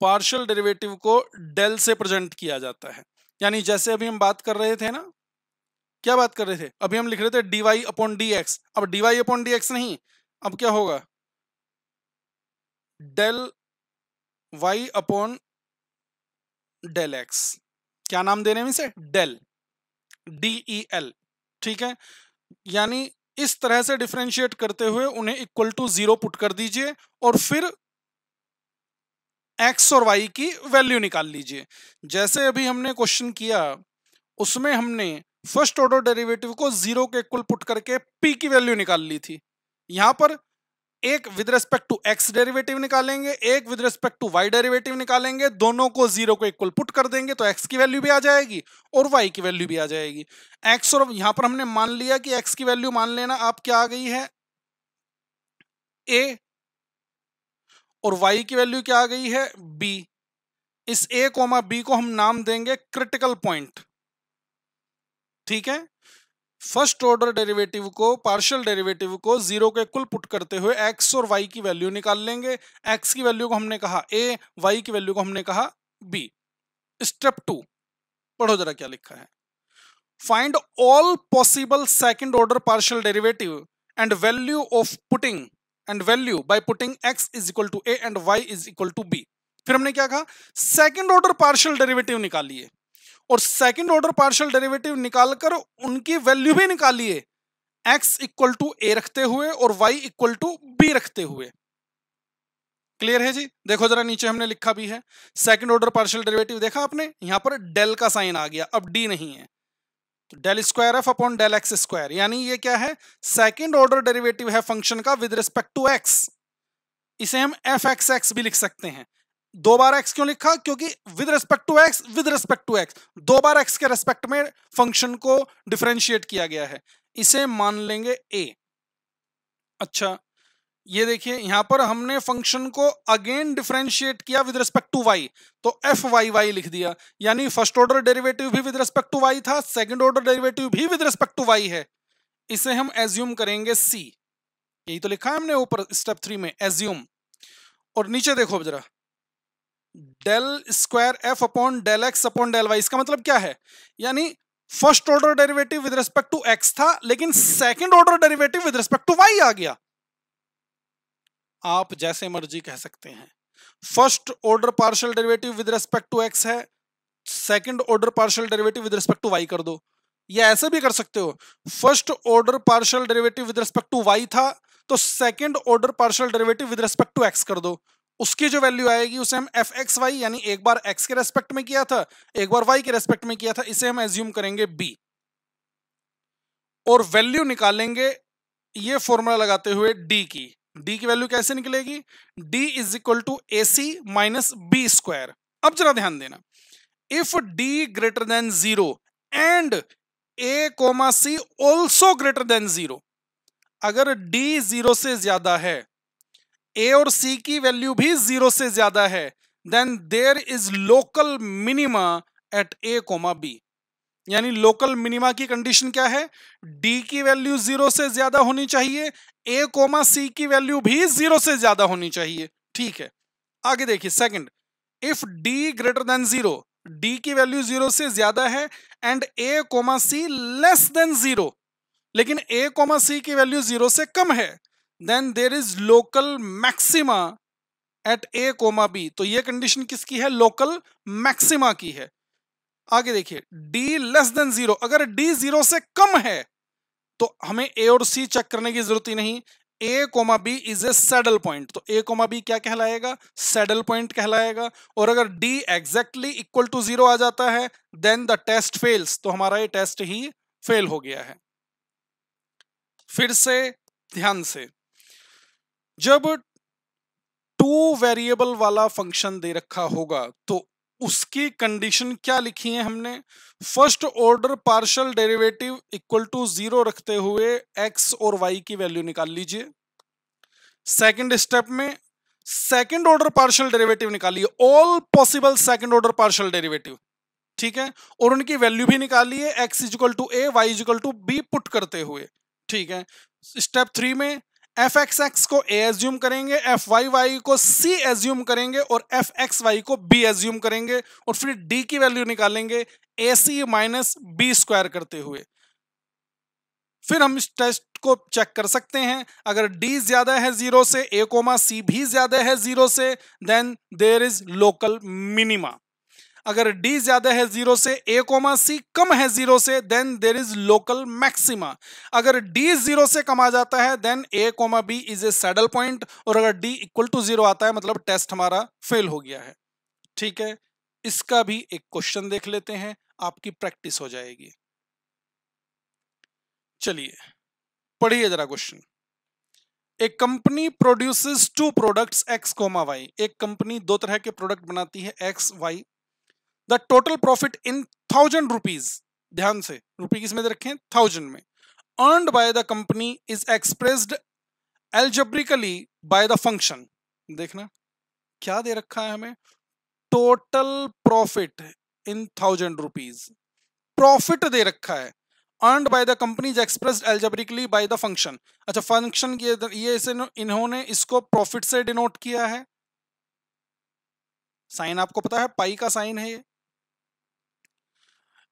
A: पार्शियल डेरिवेटिव को डेल से प्रेजेंट किया जाता है. यानी जैसे अभी हम बात कर रहे थे ना क्या बात कर रहे थे? अभी हम लिख रहे थे d y upon d x अब d y upon d x नहीं, अब क्या होगा? Del y upon del x क्या नाम देने में से डेल डी ई एल ठीक है? यानी इस तरह से डिफ्रेंशिएट करते हुए उन्हें इक्वल टू ज़ीरो पुट कर दीजिए और फिर एक्स और वाई की वैल्यू निकाल लीजिए। जैसे अभी हमने क्वेश्चन किया, उसमें हमने फ़र्स्ट ऑर्डर डेरिवेटिव को ज़ीरो के इक्वल पुट करके पी की वैल्यू निकाल ली थी। यहाँ पर एक with respect to x derivative निकालेंगे, एक with respect to y derivative निकालेंगे, दोनों को ज़ीरो को इक्वल पुट कर देंगे तो एक्स की वैल्यू भी आ जाएगी और वाई की वैल्यू भी आ जाएगी। एक्स और यहाँ पर हमने मान लिया कि एक्स की वैल्यू मान लेना, आप क्या आ गई है? ए और वाई की वैल्यू क्या आ गई है? बी इस ए कोमा बी को हम नाम देंगे क्रिटिकल पॉइंट ठीक है? फ़र्स्ट ऑर्डर डेरिवेटिव को पार्शियल डेरिवेटिव को ज़ीरो के कुल पुट करते हुए एक्स और वाई की वैल्यू निकाल लेंगे। एक्स की वैल्यू को हमने कहा ए वाई की वैल्यू को हमने कहा बी स्टेप टू पढ़ो जरा क्या लिखा है। Find all possible second order partial derivative and value of putting and value by putting x is equal to a and y is equal to b फिर हमने क्या कहा? सेकेंड ऑर्डर पार्शियल डेरिवेटिव निकालिए। और सेकंड ऑर्डर पार्शियल डेरिवेटिव निकालकर उनकी value भी निकालिए। एक्स इक्वल टू ए रखते हुए और वाई इक्वल टू बी रखते हुए। क्लियर है जी? देखो जरा नीचे हमने लिखा भी है। सेकंड ऑर्डर पार्शियल डेरिवेटिव देखा आपने? यहाँ पर डेल का साइन आ गया। अब डी नहीं है। तो del square f upon del x square यानी ये क्या है? सेकंड ऑर्डर डेरिवेटिव है फ़ंक्शन का विद रिस्पेक्ट टू एक्स इसे हम एफ़ एक्स एक्स भी लिख सकते हैं। दो बार एक्स क्यों लिखा? क्योंकि with respect to x with respect to x दो बार एक्स के रेस्पेक्ट में फ़ंक्शन को डिफरेंशिएट किया गया है। इसे मान लेंगे ए अच्छा ये देखिए, यहाँ पर हमने फ़ंक्शन को अगेन डिफरेंशिएट किया विद रिस्पेक्ट टू वाई तो एफ़ वाई वाई लिख दिया। यानी फ़र्स्ट ऑर्डर डेरिवेटिव भी विद रिस्पेक्ट टू वाई था सेकंड ऑर्डर डेरिवेटिव भी विद रेस्पेक्ट टू वाई है। इसे हम एज्यूम करेंगे सी यही तो लिखा है हमने ऊपर स्टेप थ्री में एज्यूम और नीचे देखो जरा। Del square f upon del x upon del y इसका मतलब क्या है? यानी first order derivative with respect to x था, लेकिन second order derivative with respect to y आ गया। आप जैसे मर्ज़ी कह सकते हैं। First order partial derivative with respect to x है second order partial derivative with respect to y कर दो। या ऐसे भी कर सकते हो। First order partial derivative with respect to y था तो second order partial derivative with respect to x कर दो। उसकी जो वैल्यू आएगी उसे हम एफ़ एक्स वाई यानी एक बार एक्स के रेस्पेक्ट में किया था, एक बार वाई के रेस्पेक्ट में किया था, इसे हम एज्यूम करेंगे बी। और वैल्यू निकालेंगे ये फॉर्मूला लगाते हुए डी की। डी की वैल्यू कैसे निकलेगी? D is equal to a c minus b square. अब जरा ध्यान देना। If d greater than zero and a comma c also greater than zero, अगर डी ज़ीरो से ज़्यादा है ए और सी की वैल्यू भी ज़ीरो से ज़्यादा है then there is local minima at a comma b यानी लोकल मिनिमा की कंडीशन क्या है? डी की वैल्यू ज़ीरो से ज़्यादा होनी चाहिए ए कोमा सी की वैल्यू भी ज़ीरो से ज़्यादा होनी चाहिए। ठीक है, आगे देखिए second if D greater than zero D की वैल्यू ज़ीरो से ज़्यादा है and A comma C less than zero लेकिन ए कोमा सी की वैल्यू ज़ीरो से कम है then there is local maxima at A comma B तो ये कंडीशन किसकी है? लोकल मैक्सिमा की है। आगे देखिए डी लेस देन ज़ीरो अगर डी ज़ीरो से कम है तो हमें ए और सी चेक करने की ज़रूरत ही नहीं। A comma B is a saddle point तो ए कोमा बी क्या कहलाएगा? सैडल पॉइंट कहलाएगा। और अगर D exactly equal to zero आ जाता है देन द टेस्ट फेल्स तो हमारा ये टेस्ट ही फेल हो गया है। फिर से ध्यान से। जब टू वेरिएबल वाला फ़ंक्शन दे रखा होगा तो उसकी कंडीशन क्या लिखी है हमने? First order partial derivative equal to zero रखते हुए एक्स और वाई की वैल्यू निकाल लीजिए। सेकंड स्टेप में सेकंड ऑर्डर पार्शियल डेरिवेटिव निकालिए। All possible second order partial derivative, ठीक है? और उनकी वैल्यू भी निकालिए, X equal to A, Y equal to B put करते हुए, ठीक है? स्टेप थ्री में एफ़ एक्स एक्स को ए एज्यूम करेंगे एफ़ वाई वाई को सी एज्यूम करेंगे और एफ़ एक्स वाई को बी एज्यूम करेंगे और फिर डी की वैल्यू निकालेंगे A C minus B square करते हुए। फिर हम इस टेस्ट को चेक कर सकते हैं। अगर डी ज़्यादा है ज़ीरो से ए कोमा सी भी ज़्यादा है ज़ीरो से then there is local minima अगर डी ज़्यादा है ज़ीरो से ए कोमा सी कम है ज़ीरो से then there is local maxima अगर डी ज़ीरो से कम आ जाता है then A comma B is a saddle point और अगर डी इक्वल टू ज़ीरो आता है मतलब टेस्ट हमारा फेल हो गया है। ठीक है? इसका भी एक क्वेश्चन देख लेते हैं। आपकी प्रैक्टिस हो जाएगी। चलिए, पढ़िए जरा क्वेश्चन एक company produces two products X comma Y एक कंपनी दो तरह के प्रोडक्ट बनाती है X Y the total profit in thousand rupees, ध्यान से रुपी किसमें रखें थाउज़ेंड में। Earned by the company is expressed algebraically by the function. देखना, क्या दे रखा है हमें? Total profit in thousand rupees. Profit दे रखा है। Earned by the company is expressed algebraically by the function. अच्छा फ़ंक्शन ये इसे इन्होंने इसको प्रॉफिट से डिनोट किया है। साइन आपको पता है, पाई का साइन है ये।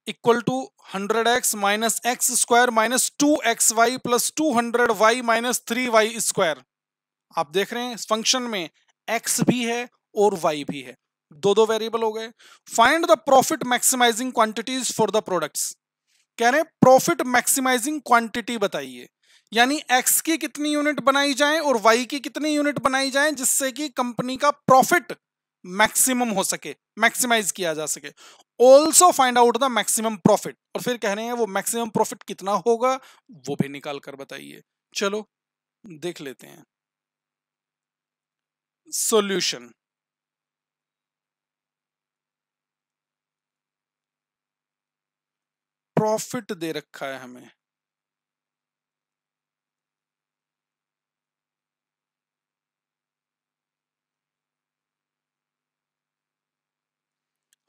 A: Equal to hundred X minus X square minus two X Y plus two hundred Y minus three Y square आप देख रहे हैं फ़ंक्शन में एक्स भी है और वाई भी है। दो दो वेरिएबल हो गए। Find the profit maximising quantities for the products कह रहे हैं प्रॉफिट मैक्सिमाइजिंग क्वांटिटी बताइए। यानी एक्स की कितनी यूनिट बनाई जाए और वाई की कितनी यूनिट बनाई जाए जिससे कि कंपनी का प्रॉफिट मैक्सिमम हो सके मैक्सिमाइज किया जा सके। Also find out the maximum profit और फिर कह रहे हैं, वो मैक्सिमम प्रॉफिट कितना होगा, वो भी निकाल कर बताइए। चलो, देख लेते हैं। सॉल्यूशन प्रॉफिट दे रखा है हमें।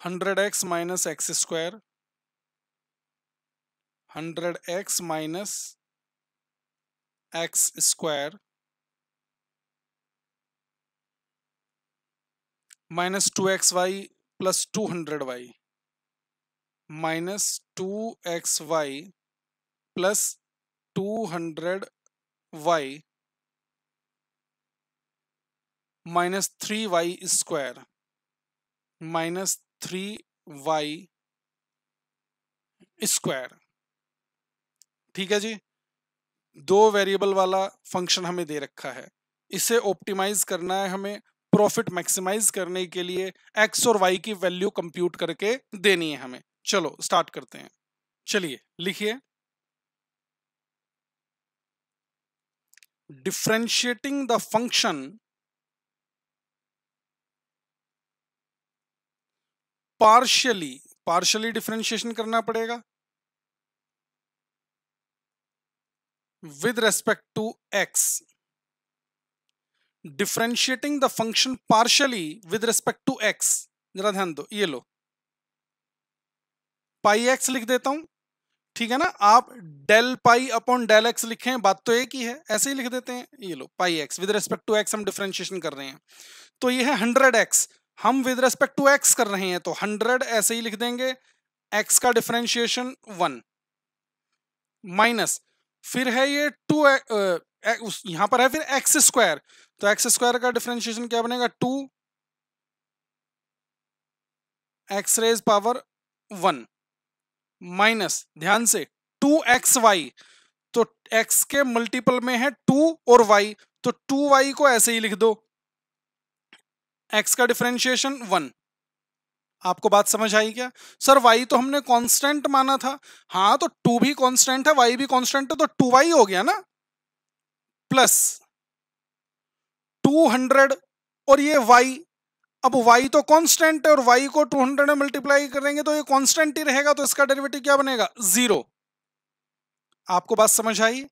A: 100x minus x square 100x minus x square minus 2xy plus 200y minus 2xy plus 200y minus 3y square minus three Y square ठीक है जी? दो वेरिएबल वाला फ़ंक्शन हमें दे रखा है। इसे ऑप्टिमाइज करना है हमें प्रॉफिट मैक्सिमाइज करने के लिए एक्स और वाई की वैल्यू कंप्यूट करके देनी है हमें। चलो स्टार्ट करते हैं। चलिए, लिखिए। Differentiating the function partially partially differentiation करना पड़ेगा। With respect to X differentiating the function partially with respect to X जरा ध्यान दो, ये लो। पाई एक्स लिख देता हूँ, ठीक है ना? आप del pi upon del X लिखें, बात तो एक ही है, ऐसे ही लिख देते हैं, ये लो pi X with respect to X हम डिफ्रेंशिएशन कर रहे हैं। तो ये है हंड्रेड एक्स हम विद रेस्पेक्ट टू एक्स कर रहे हैं तो हंड्रेड ऐसे ही लिख देंगे एक्स का डिफ्रेंशिएशन वन माइनस फिर है ये टू यहाँ पर है फिर एक्स स्क्वायर तो एक्स स्क्वायर का डिफ्रेंशिएशन क्या बनेगा? Two X raise power one minus ध्यान से टू एक्स वाई तो एक्स के मल्टीपल में है टू और वाई तो टू वाई को ऐसे ही लिख दो। एक्स का डिफ्रेंशिएशन वन आपको बात समझ आई क्या? सर वाई तो हमने कांस्टेंट माना था। हाँ तो टू भी कांस्टेंट है वाई भी कांस्टेंट है तो टू वाई हो गया ना? प्लस टू हंड्रेड और ये वाई अब y तो कांस्टेंट है और y को 200 में मल्टीप्लाई करेंगे तो ये कांस्टेंट ही रहेगा तो इसका डेरिवेटिव क्या बनेगा? ज़ीरो आपको बात समझ आई?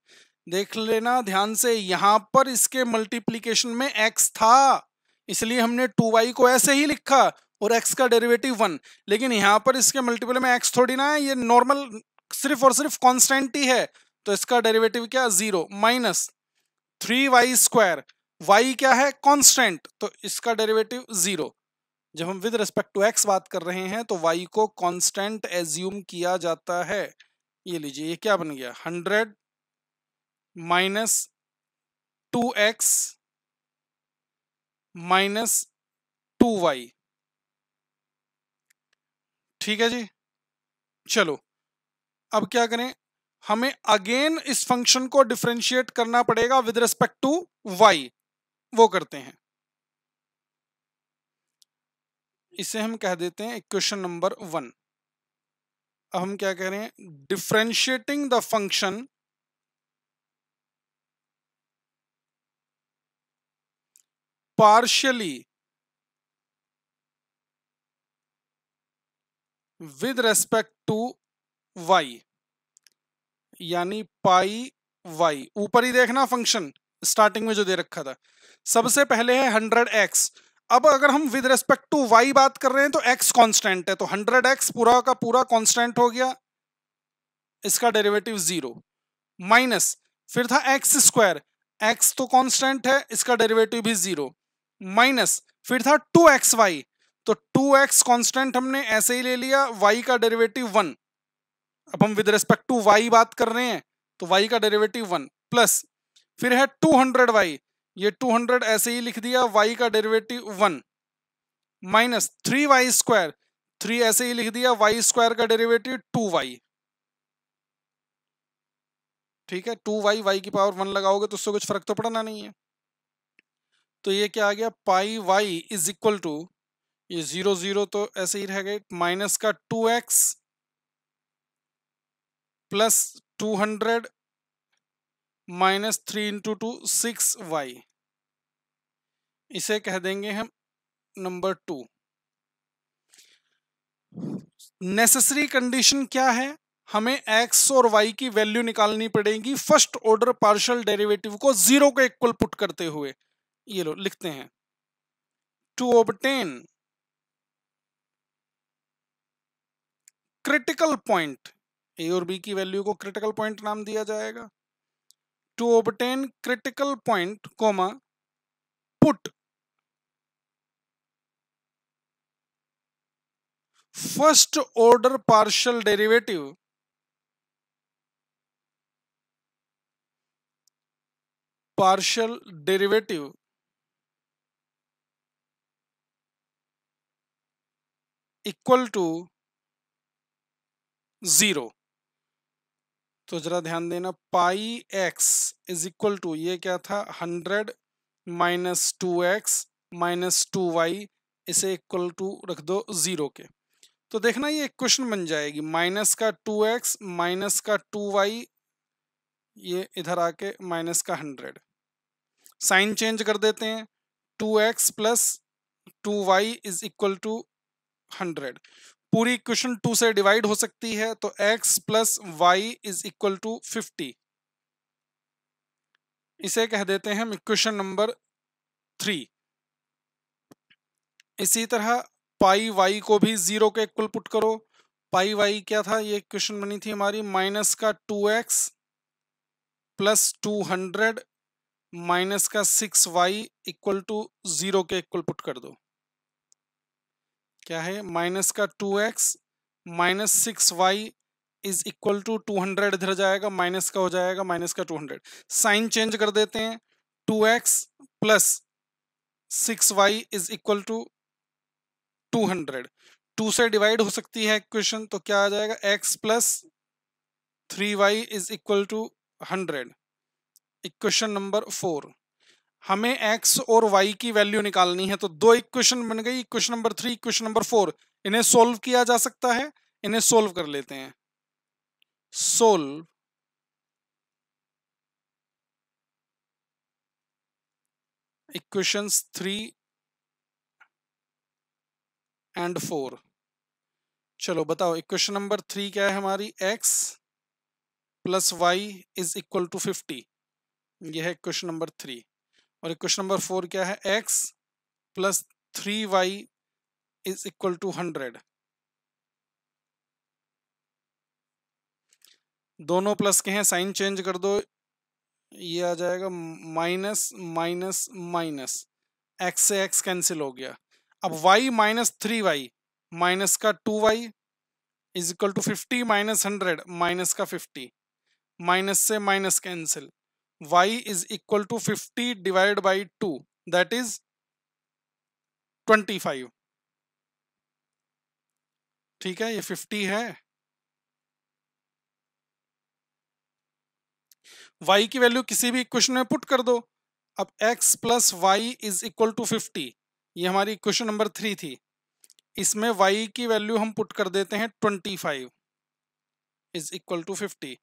A: देख लेना, ध्यान से, यहाँ पर इसके मल्टीप्लीकेशन में एक्स था। इसलिए हमने टू वाई को ऐसे ही लिखा और एक्स का डेरिवेटिव वन। लेकिन यहाँ पर इसके मल्टीपल में एक्स थोड़ी ना है, ये नॉर्मल सिर्फ़ और सिर्फ़ कॉन्स्टेंट ही है। तो इसका डेरिवेटिव क्या? Zero, minus three Y square. Y क्या है? कॉन्स्टेंट तो इसका डेरिवेटिव ज़ीरो। जब हम विद रिस्पेक्ट टू एक्स बात कर रहे हैं तो वाई को कॉन्स्टेंट एज्यूम किया जाता है। ये लीजिए, ये क्या बन गया? Hundred minus two X minus two Y. ठीक है जी? चलो, अब क्या करें? हमें अगेन इस फ़ंक्शन को डिफ्रेंशिएट करना पड़ेगा विद रिस्पेक्ट टू वाई वो करते हैं। इसे हम कह देते हैं इक्वेशन नंबर वन अब हम क्या कह रहे हैं differentiating the function partially with respect to Y यानी पाई वाई ऊपर ही देखना फ़ंक्शन स्टार्टिंग में जो दे रखा था। सबसे पहले है हंड्रेड एक्स अब अगर हम विद रेस्पेक्ट टू वाई बात कर रहे हैं तो एक्स कांस्टेंट है। तो हंड्रेड एक्स पूरा का पूरा कांस्टेंट हो गया। इसका डेरिवेटिव ज़ीरो माइनस फिर था एक्स स्क्वायर एक्स तो कांस्टेंट है, इसका डेरिवेटिव भी ज़ीरो माइनस, फिर था टू एक्स वाई। तो टू एक्स कॉन्स्टेंट हमने ऐसे ही ले लिया वाई का डेरिवेटिव वन। अब हम विद रिस्पेक्ट टू वाई बात कर रहे हैं तो वाई का डेरिवेटिव वन प्लस, फिर है टू हंड्रेड वाई। ये टू हंड्रेड ऐसे ही लिख दिया वाई का derivative one. Minus three Y square, three ऐसे ही लिख दिया वाई स्क्वायर का डेरिवेटिव टू वाई ठीक है, टू वाई वाई की पावर वन लगाओगे तो उससे कुछ फ़र्क तो पड़ना नहीं है। तो ये क्या आ गया? Pi Y is equal to, ये ज़ीरो ज़ीरो तो ऐसे ही रह गए, माइनस का two X plus two hundred minus three into two six Y. इसे कह देंगे हम नंबर टू। नेसेसरी कंडीशन क्या है? हमें x और y की वैल्यू निकालनी पड़ेगी फ़र्स्ट ऑर्डर पार्शियल डेरिवेटिव को ज़ीरो के इक्वल पुट करते हुए। ये लो, लिखते हैं। To obtain critical point A और बी की वैल्यू को क्रिटिकल पॉइंट नाम दिया जाएगा। To obtain critical point comma put first order partial derivative partial derivative equal to zero. तो जरा ध्यान देना, pi X is equal to, ये क्या था? Hundred minus two X minus two Y, इसे इक्वल टू रख दो ज़ीरो के। तो देखना ये क्वेश्चन बन जाएगी, माइनस का टू एक्स माइनस का टू वाई, ये इधर आके माइनस का हंड्रेड। साइन चेंज कर देते हैं, two X plus two Y is equal to hundred. पूरी इक्वेशन टू से डिवाइड हो सकती है तो x plus Y is equal to fifty इसे कह देते हैं हम इक्वेशन नंबर थ्री इसी तरह पाई वाई को भी ज़ीरो के इक्वल पुट करो। पाई वाई क्या था? ये इक्वेशन बनी थी हमारी माइनस का two X plus two hundred minus का six Y equal to zero के इक्वल पुट कर दो। क्या है? माइनस का two X, minus six Y is equal to two hundred, इधर जाएगा, माइनस का हो जाएगा, माइनस का टू हंड्रेड। साइन चेंज कर देते हैं, two X plus six Y is equal to two hundred. Two से डिवाइड हो सकती है इक्वेशन तो क्या आ जाएगा? X plus three Y is equal to hundred. Equation number four. हमें x और y की वैल्यू निकालनी है तो दो इक्वेशन बन गई equation number three equation number four इन्हें सोल्व किया जा सकता है, इन्हें सोल्व कर लेते हैं। Solve equations three and four चलो बताओ इक्वेशन नंबर थ्री क्या है हमारी? X plus Y is equal to fifty यह है इक्वेशन नंबर थ्री और इक्वेशन नंबर फोर क्या है? X plus three Y is equal to hundred दोनों प्लस के हैं, साइन चेंज कर दो। ये आ जाएगा माइनस माइनस माइनस एक्स से एक्स कैंसिल हो गया। अब y minus three Y minus का two Y is equal to fifty minus hundred minus का फिफ्टी माइनस से minus cancel y equal to fifty divide by two that is twenty five ठीक है, ये fifty है। y की value किसी भी इक्वेशन में पुट कर दो। अब x plus Y is equal to fifty ये हमारी इक्वेशन नंबर थ्री थी। इसमें y की वैल्यू हम पुट कर देते हैं twenty five is equal to fifty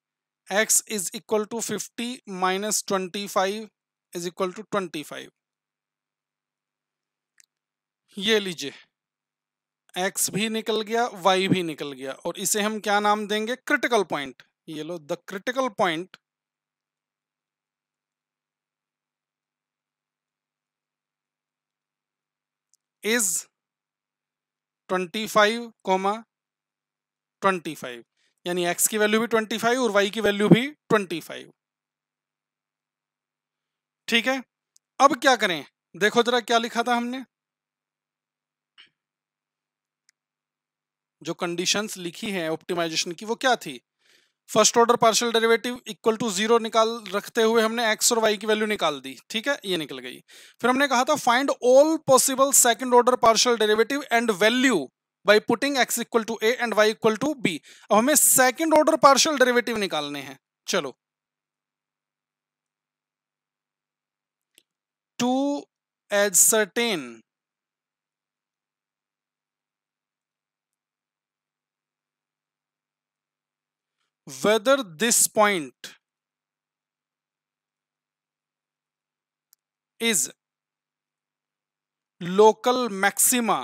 A: equal to fifty minus twenty five is equal to twenty five ये लीजिए। X भी निकल गया, y भी निकल गया, और इसे हम क्या नाम देंगे? क्रिटिकल पॉइंट ये लो the critical point is 25 comma 25 यानी x की वैल्यू भी 25 और y की वैल्यू भी 25 ठीक है? अब क्या करें? देखो जरा क्या लिखा था हमने। जो कंडीशंस लिखी है ऑप्टिमाइजेशन की, वो क्या थी? First order partial derivative equal to zero निकाल रखते हुए हमने एक्स और वाई की वैल्यू निकाल दी। ठीक है? ये निकल गई। फिर हमने कहा था find all possible second order partial derivative and value by putting X equal to A and Y equal to B अब हमें सेकेंड ऑर्डर पार्शियल डेरिवेटिव निकालने हैं। चलो। To ascertain whether this point is local maxima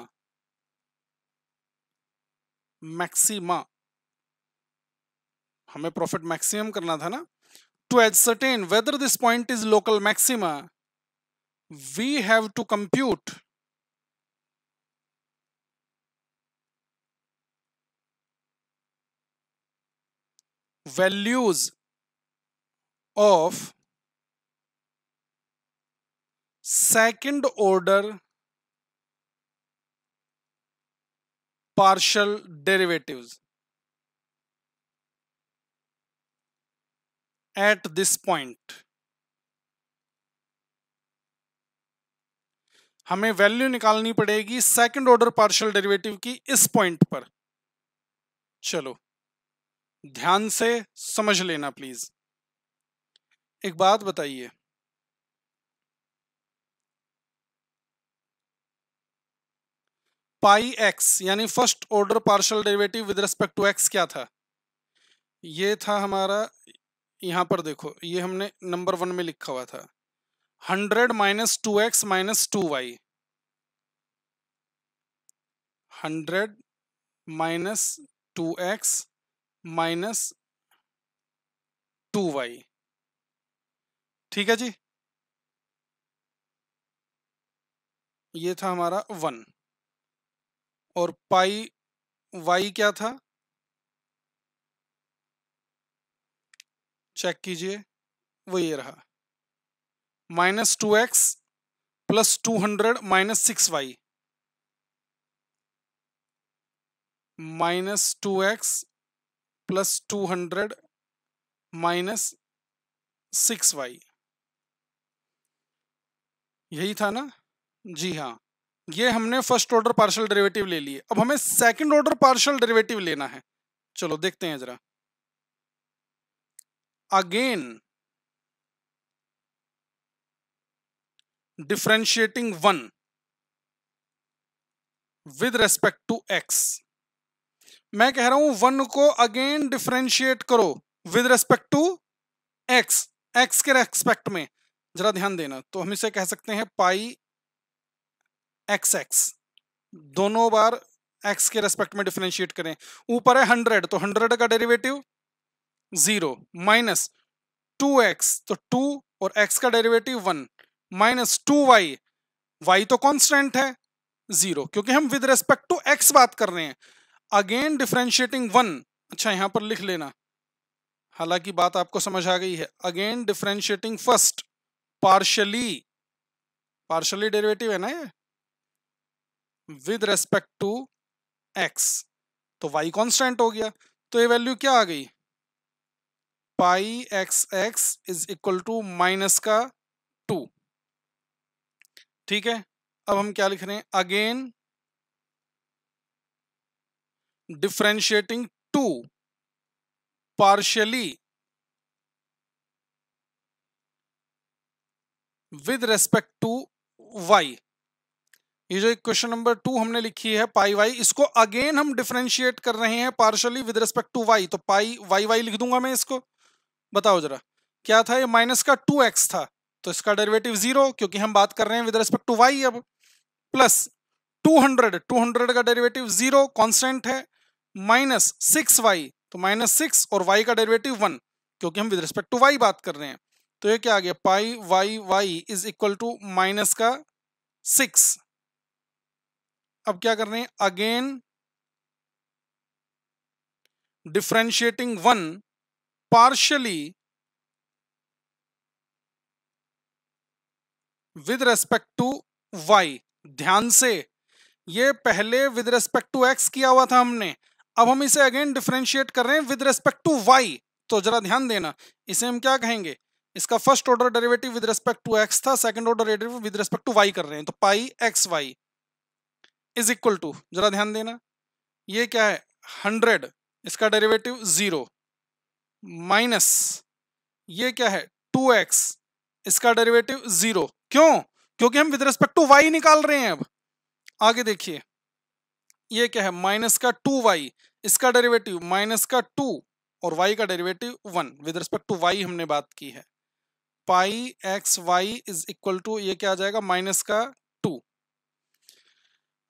A: maxima हमें profit maximum करना था ना? To ascertain whether this point is local maxima we have to compute values of second order partial derivatives. At this point, हमें value निकालनी पड़ेगी second order partial derivative की इस point पर। चलो, ध्यान से समझ लेना प्लीज़ एक बात बताइए। पाई एक्स यानी first order partial derivative with respect to X क्या था? ये था हमारा, यहाँ पर देखो, ये हमने नंबर वन में लिखा हुआ था। Hundred minus two X minus two Y hundred minus two X minus two Y ठीक है जी? ये था हमारा वन और पाई, वाई क्या था? चेक कीजिए, वो ये रहा। Minus two X plus two hundred minus six Y. Minus two X plus two hundred minus six Y. यही था ना? जी हाँ। ये हमने फ़र्स्ट ऑर्डर पार्शियल डेरिवेटिव ले लिए अब हमें सेकंड ऑर्डर पार्शियल डेरिवेटिव लेना है। चलो, देखते हैं जरा। Again differentiating one with respect to X मैं कह रहा हूँ वन को अगेन डिफ्रेंशिएट करो with respect to X X के रेस्पेक्ट में। जरा ध्यान देना। तो हम इसे कह सकते हैं पाई एक्स एक्स दोनों बार एक्स के रेस्पेक्ट में डिफ्रेंशिएट करें। ऊपर है हंड्रेड तो हंड्रेड का derivative zero minus two x तो टू और एक्स का derivative one minus two y y तो कॉन्स्टेंट है ज़ीरो क्योंकि हम विद रेस्पेक्ट टू एक्स बात कर रहे हैं। अगेन डिफ्रेंशिएटिंग वन अच्छा यहाँ पर लिख लेना। हालाँकि बात आपको समझ आ गई है। Again differentiating first partially partially derivative है ना ये? विद रेस्पेक्ट टू एक्स तो वाई कांस्टेंट हो गया। तो ये वैल्यू क्या आ गई? Pi x x is equal to minus का टू ठीक है? अब हम क्या लिख रहे हैं? Again differentiating two partially with respect to y ये जो क्वेश्चन नंबर टू हमने लिखी है पाई वाई इसको अगेन हम डिफ्रेंशिएट कर रहे हैं partially with respect to y तो पाई वाई वाई लिख दूँगा मैं इसको। बताओ जरा, क्या था ये? माइनस का टू एक्स था तो इसका डेरिवेटिव ज़ीरो क्योंकि हम बात कर रहे हैं विद रिस्पेक्ट टू वाई अब plus two hundred two hundred का डेरिवेटिव ज़ीरो कॉन्स्टेंट है माइनस सिक्स वाई तो माइनस सिक्स और वाई का डेरिवेटिव वन क्योंकि हम विद रिस्पेक्ट टू वाई बात कर रहे हैं। तो ये क्या आ गया? Pi y y is equal to minus का सिक्स अब क्या कर रहे हैं? Again differentiating one partially with respect to y ध्यान से। ये पहले विद रेस्पेक्ट टू एक्स किया हुआ था हमने। अब हम इसे अगेन डिफ्रेंशिएट कर रहे हैं विद रेस्पेक्ट टू वाई तो जरा ध्यान देना। इसे हम क्या कहेंगे? इसका first order derivative with respect to x था second order derivative with respect to y कर रहे हैं। तो pi x y is equal to जरा ध्यान देना, ये क्या है? हंड्रेड इसका डेरिवेटिव ज़ीरो माइनस ये क्या है? टू एक्स इसका डेरिवेटिव ज़ीरो क्यों? क्योंकि हम विद रिस्पेक्ट टू वाई निकाल रहे हैं अब। आगे देखिए, ये क्या है? माइनस का टू वाई इसका डेरिवेटिव माइनस का टू और वाई का derivative one with respect to y हमने बात की है। Pi x y is equal to ये क्या आ जाएगा? माइनस का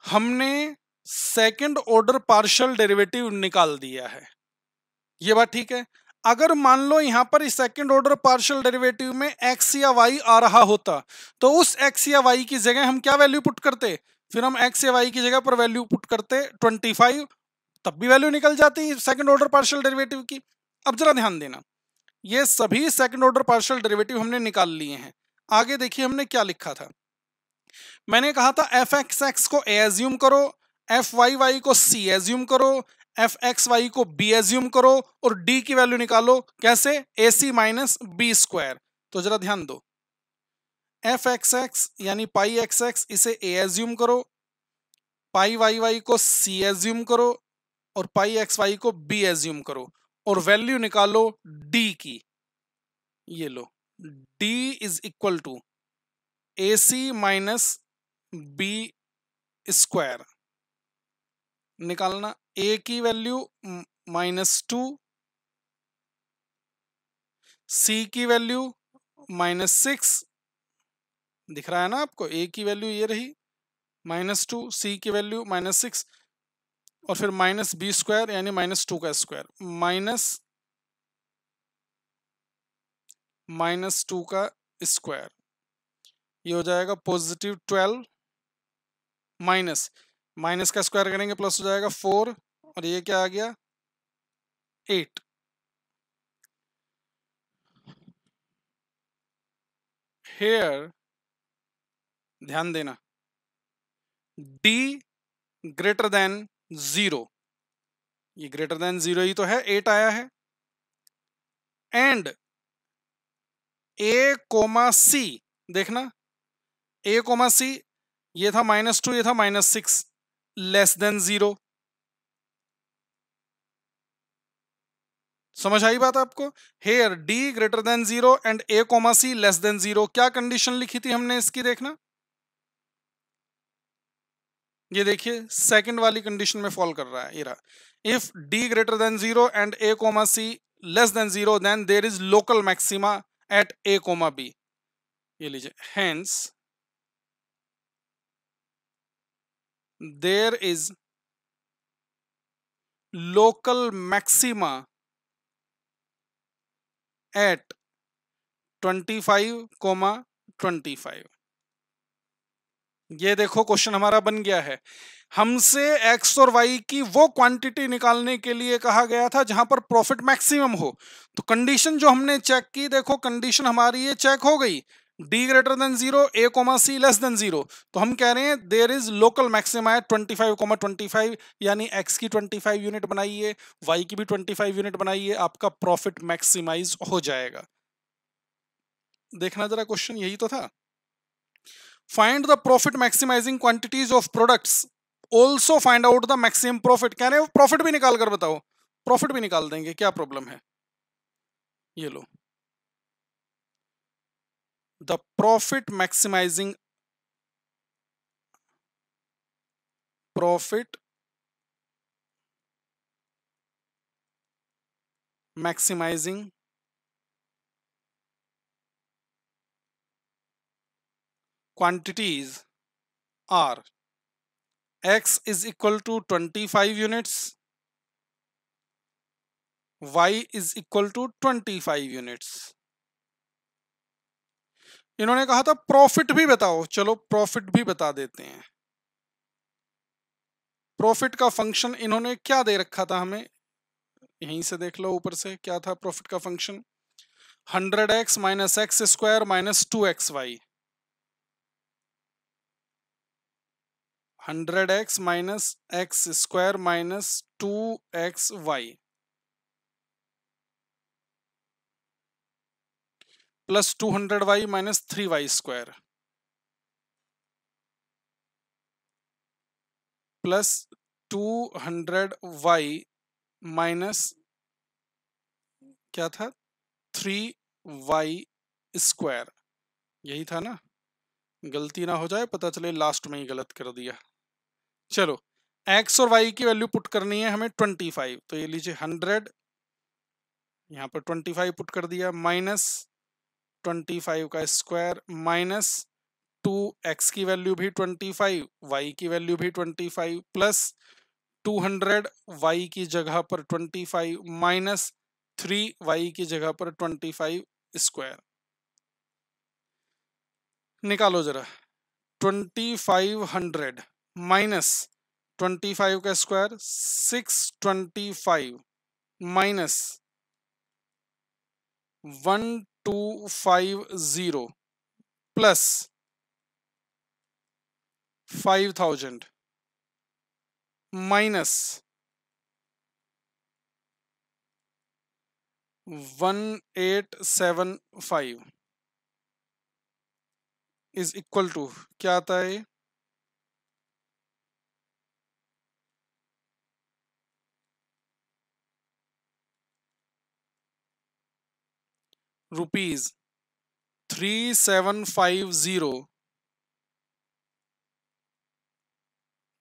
A: हमने सेकंड ऑर्डर पार्शियल डेरिवेटिव निकाल दिया है। ये बात ठीक है। अगर मान लो यहाँ पर इस सेकंड ऑर्डर पार्शियल डेरिवेटिव में एक्स या वाई आ रहा होता तो उस एक्स या वाई की जगह हम क्या वैल्यू पुट करते? फिर हम एक्स या वाई की जगह पर वैल्यू पुट करते 25 तब भी वैल्यू निकल जाती सेकंड ऑर्डर पार्शियल डेरिवेटिव की। अब जरा ध्यान देना, ये सभी सेकंड ऑर्डर पार्शियल डेरिवेटिव हमने निकाल लिए हैं। आगे देखिए हमने क्या लिखा था। मैंने कहा था एफ़ एक्स एक्स को ए एज्यूम करो एफ़ वाई वाई को सी एज्यूम करो एफ़ एक्स वाई को बी एज्यूम करो और डी की वैल्यू निकालो। कैसे? A C minus B square तो जरा ध्यान दो। एफ़ एक्स एक्स यानी पाई एक्स एक्स इसे ए एज्यूम करो पाई वाई वाई को सी एज्यूम करो और पाई एक्स वाई को बी एज्यूम करो और वैल्यू निकालो डी की। ये लो। D is equal to A C minus B square निकालना ए की वैल्यू माइनस टू सी की वैल्यू माइनस सिक्स दिख रहा है ना आपको? ए की वैल्यू ये रही माइनस टू सी की वैल्यू माइनस सिक्स और फिर माइनस बी स्क्वायर यानी माइनस टू का स्क्वायर माइनस माइनस टू का स्क्वायर ये हो जाएगा पॉजिटिव ट्वेल्व माइनस माइनस का स्क्वायर करेंगे प्लस हो जाएगा फोर और ये क्या आ गया? एट। हेयर ध्यान देना। डी ग्रेटर देन ज़ीरो ये ग्रेटर देन ज़ीरो ही तो है एट आया है। एंड ए कोमा सी देखना। ए कोमा सी ये था माइनस टू ये था minus six less than zero समझ आई बात आपको? Here D greater than zero and A comma C less than zero क्या कंडीशन लिखी थी हमने इसकी देखना? ये देखिए सेकंड वाली कंडीशन में फॉल कर रहा है रहा। If D greater than zero and A comma C less than zero then there is local maxima at A comma B ये लीजिए hence there is local maxima at 25 comma 25 ये देखो क्वेश्चन हमारा बन गया है। हमसे एक्स और वाई की वो क्वांटिटी निकालने के लिए कहा गया था जहाँ पर प्रॉफिट मैक्सिमम हो। तो कंडीशन जो हमने चेक की, देखो कंडीशन हमारी ये चेक हो गई। D greater than zero A comma C less than zero तो हम कह रहे हैं there is local maxima twenty five comma twenty five यानी एक्स की ट्वेंटी फाइव यूनिट बनाइए वाई की भी ट्वेंटी फाइव यूनिट बनाइए, आपका प्रॉफिट मैक्सिमाइज हो जाएगा। देखना जरा क्वेश्चन यही तो था। Find the profit maximising quantities of products also find out the maximum profit कह रहे हैं प्रॉफिट भी निकाल कर बताओ। प्रॉफिट भी निकाल देंगे, क्या प्रॉब्लम है? ये लो। the profit maximizing profit maximizing quantities are x is equal to 25 units y is equal to 25 units. इन्होंने कहा था, प्रॉफिट भी बताओ। चलो, प्रॉफिट भी बता देते हैं। प्रॉफिट का फ़ंक्शन इन्होंने क्या दे रखा था हमें? यहीं से देख लो, ऊपर से क्या था प्रॉफिट का function? Hundred x minus x square minus two x y. Hundred x minus x square minus two x y. Plus two hundred y minus three y square. Plus two hundred y minus क्या था? Three y square. यही था ना? गलती ना हो जाए, पता चले लास्ट में ही गलत कर दिया। चलो, एक्स और वाई की वैल्यू पुट करनी है हमें ट्वेंटी फाइव तो ये लीजिए हंड्रेड, यहाँ पर ट्वेंटी फाइव पुट कर दिया, माइनस ट्वेंटी फाइव का स्क्वायर माइनस टू एक्स की वैल्यू भी ट्वेंटी फाइव, वाई की वैल्यू भी twenty five, plus two hundred, y की जगह पर twenty five minus three, y की जगह पर ट्वेंटी फाइव स्क्वायर। निकालो जरा। Twenty five hundred minus twenty five का square six twenty five minus one two five zero plus five thousand minus one eight seven five is equal to क्या आता है rupees three seven five zero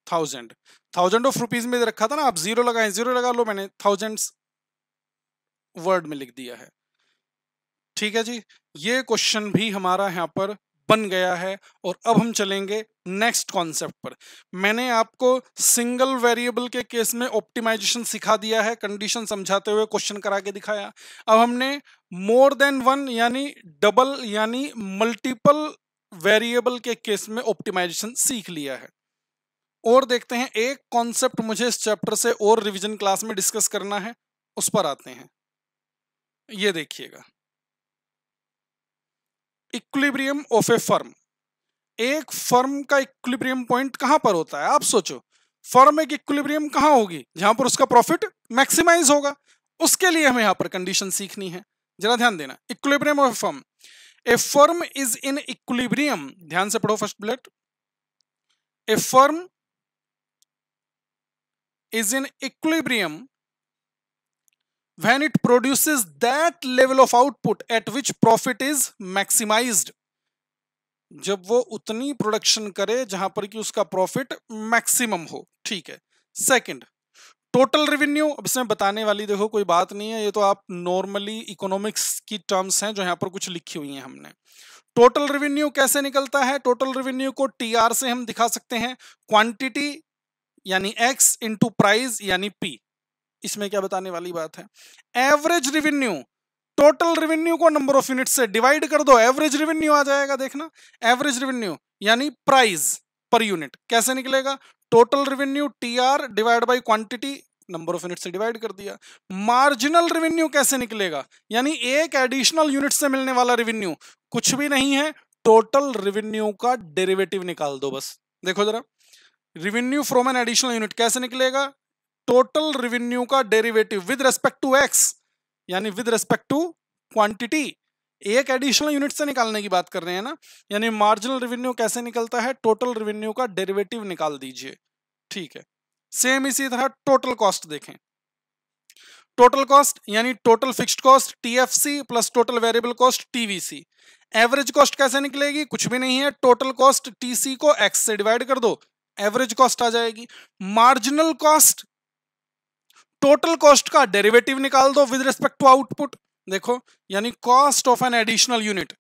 A: thousand thousand of rupees में रखा था ना, आप zero लगाए ज़ीरो लगा लो, मैंने थाउज़ेंड वर्ड में लिख दिया है। ठीक है जी? ये क्वेश्चन भी हमारा यहाँ पर बन गया है और अब हम चलेंगे नेक्स्ट कॉन्सेप्ट पर। मैंने आपको सिंगल वेरिएबल के केस में ऑप्टिमाइजेशन सिखा दिया है कंडीशन समझाते हुए क्वेश्चन करा के दिखाया। अब हमने मोर देन वन यानी डबल यानी मल्टीपल वेरिएबल के केस में ऑप्टिमाइजेशन सीख लिया है। और देखते हैं, एक कॉन्सेप्ट मुझे इस चैप्टर से और रिवीजन क्लास में डिस्कस करना है, उस पर आते हैं। ये देखिएगा। इक्विलिब्रियम ऑफ़ ए फर्म एक फर्म का इक्विलिब्रियम पॉइंट कहाँ पर होता है? आप सोचो। फर्म एक इक्विलिब्रियम कहाँ होगी? जहाँ पर उसका प्रॉफिट मैक्सिमाइज होगा। उसके लिए हमें यहाँ पर कंडीशन सीखनी है। जरा ध्यान देना। Equilibrium of a firm a firm is in equilibrium ध्यान से पढ़ो first bullet a firm is in equilibrium when it produces that level of output at which profit is maximized. जब वो उतनी प्रोडक्शन करे जहाँ पर कि उसका प्रॉफिट मैक्सिमम हो। ठीक है। सेकंड टोटल रेवेन्यू अब इसमें बताने वाली देखो, कोई बात नहीं है, ये तो आप नॉर्मली इकोनॉमिक्स की टर्म्स हैं जो यहाँ पर कुछ लिखी हुई हैं हमने। टोटल रेवेन्यू कैसे निकलता है? टोटल रेवेन्यू को टीआर से हम दिखा सकते हैं। क्वांटिटी यानी एक्स इंटू प्राइस यानी पी इसमें क्या बताने वाली बात है? एवरेज रेवेन्यू टोटल रेवेन्यू को नंबर ऑफ़ यूनिट से डिवाइड कर दो एवरेज रेवेन्यू आ जाएगा, देखना। एवरेज रेवेन्यू यानी प्राइस पर यूनिट कैसे निकलेगा? Total revenue T R divide by quantity number of unit से डिवाइड कर दिया। मार्जिनल रेवेन्यू कैसे निकलेगा? यानी एक एडिशनल यूनिट से मिलने वाला रेवेन्यू कुछ भी नहीं है टोटल रेवेन्यू का डेरिवेटिव निकाल दो बस। देखो जरा। Revenue from an additional unit कैसे निकलेगा? टोटल रेवेन्यू का derivative with respect to x यानी विद रेस्पेक्ट टू क्वांटिटी एक एडिशनल यूनिट से निकालने की बात कर रहे हैं ना? यानी मार्जिनल रेवेन्यू कैसे निकलता है? टोटल रेवेन्यू का डेरिवेटिव निकाल दीजिए। ठीक है। सेम इसी तरह टोटल कॉस्ट देखें। टोटल कॉस्ट यानी total fixed cost TFC plus total variable cost TVC average cost कैसे निकलेगी? कुछ भी नहीं है। टोटल कॉस्ट टीसी को एक्स से डिवाइड कर दो। एवरेज कॉस्ट आ जाएगी। मार्जिनल कॉस्ट टोटल कॉस्ट का डेरिवेटिव निकाल दो विद रिस्पेक्ट टू आउटपुट देखो, यानी cost of an additional unit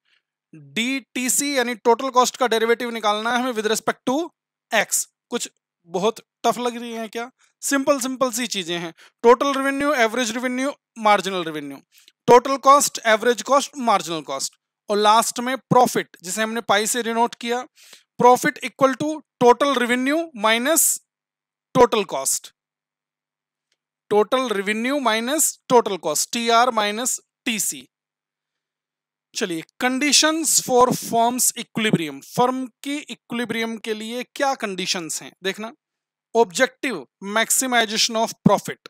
A: DTC यानी टोटल कॉस्ट का डेरिवेटिव निकालना है हमें विद रिस्पेक्ट टू एक्स कुछ बहुत टफ लग रही है क्या? सिंपल सिंपल सी चीज़ें हैं. Total revenue average revenue marginal revenue total cost average cost marginal cost और लास्ट में प्रॉफिट जिसे हमने पाई से रिनोट किया. Profit equal to total revenue minus total cost total revenue minus total cost T R minus TC चलिए conditions for firm's equilibrium firm की equilibrium के लिए क्या कंडीशंस हैं? देखना। Objective maximisation of profit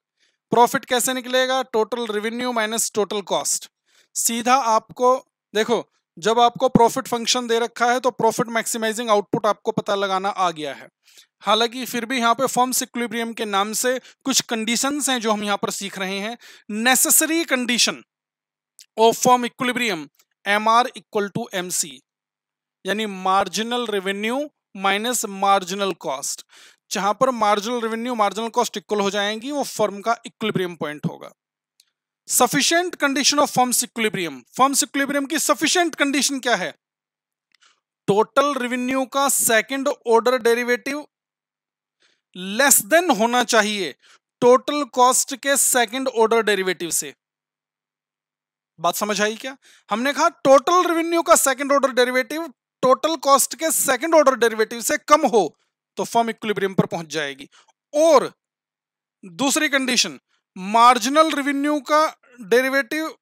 A: profit कैसे निकलेगा? Total revenue minus total cost सीधा आपको, देखो जब आपको प्रॉफिट फ़ंक्शन दे रखा है तो प्रॉफिट मैक्सिमाइजिंग आउटपुट आपको पता लगाना आ गया है। हालाँकि फिर भी यहाँ पे फॉर्म्स इक्विलिब्रियम के नाम से कुछ कंडीशंस हैं जो हम यहाँ पर सीख रहे हैं। Necessary condition of firm equilibrium M R equal to M C यानी marginal revenue minus marginal cost जहाँ पर marginal revenue marginal cost equal हो जाएँगी, वो फर्म का इक्विलिब्रियम पॉइंट होगा। Sufficient condition of firm's equilibrium firm's equilibrium की sufficient condition क्या है? टोटल रेवेन्यू का second order derivative less than होना चाहिए टोटल कॉस्ट के सेकंड ऑर्डर डेरिवेटिव से। बात समझ आई क्या? हमने कहा टोटल रेवेन्यू का second order derivative total cost के सेकंड ऑर्डर डेरिवेटिव से कम हो तो फर्म इक्विलिब्रियम पर पहुँच जाएगी। और दूसरी कंडीशन मार्जिनल रेवेन्यू का डेरिवेटिव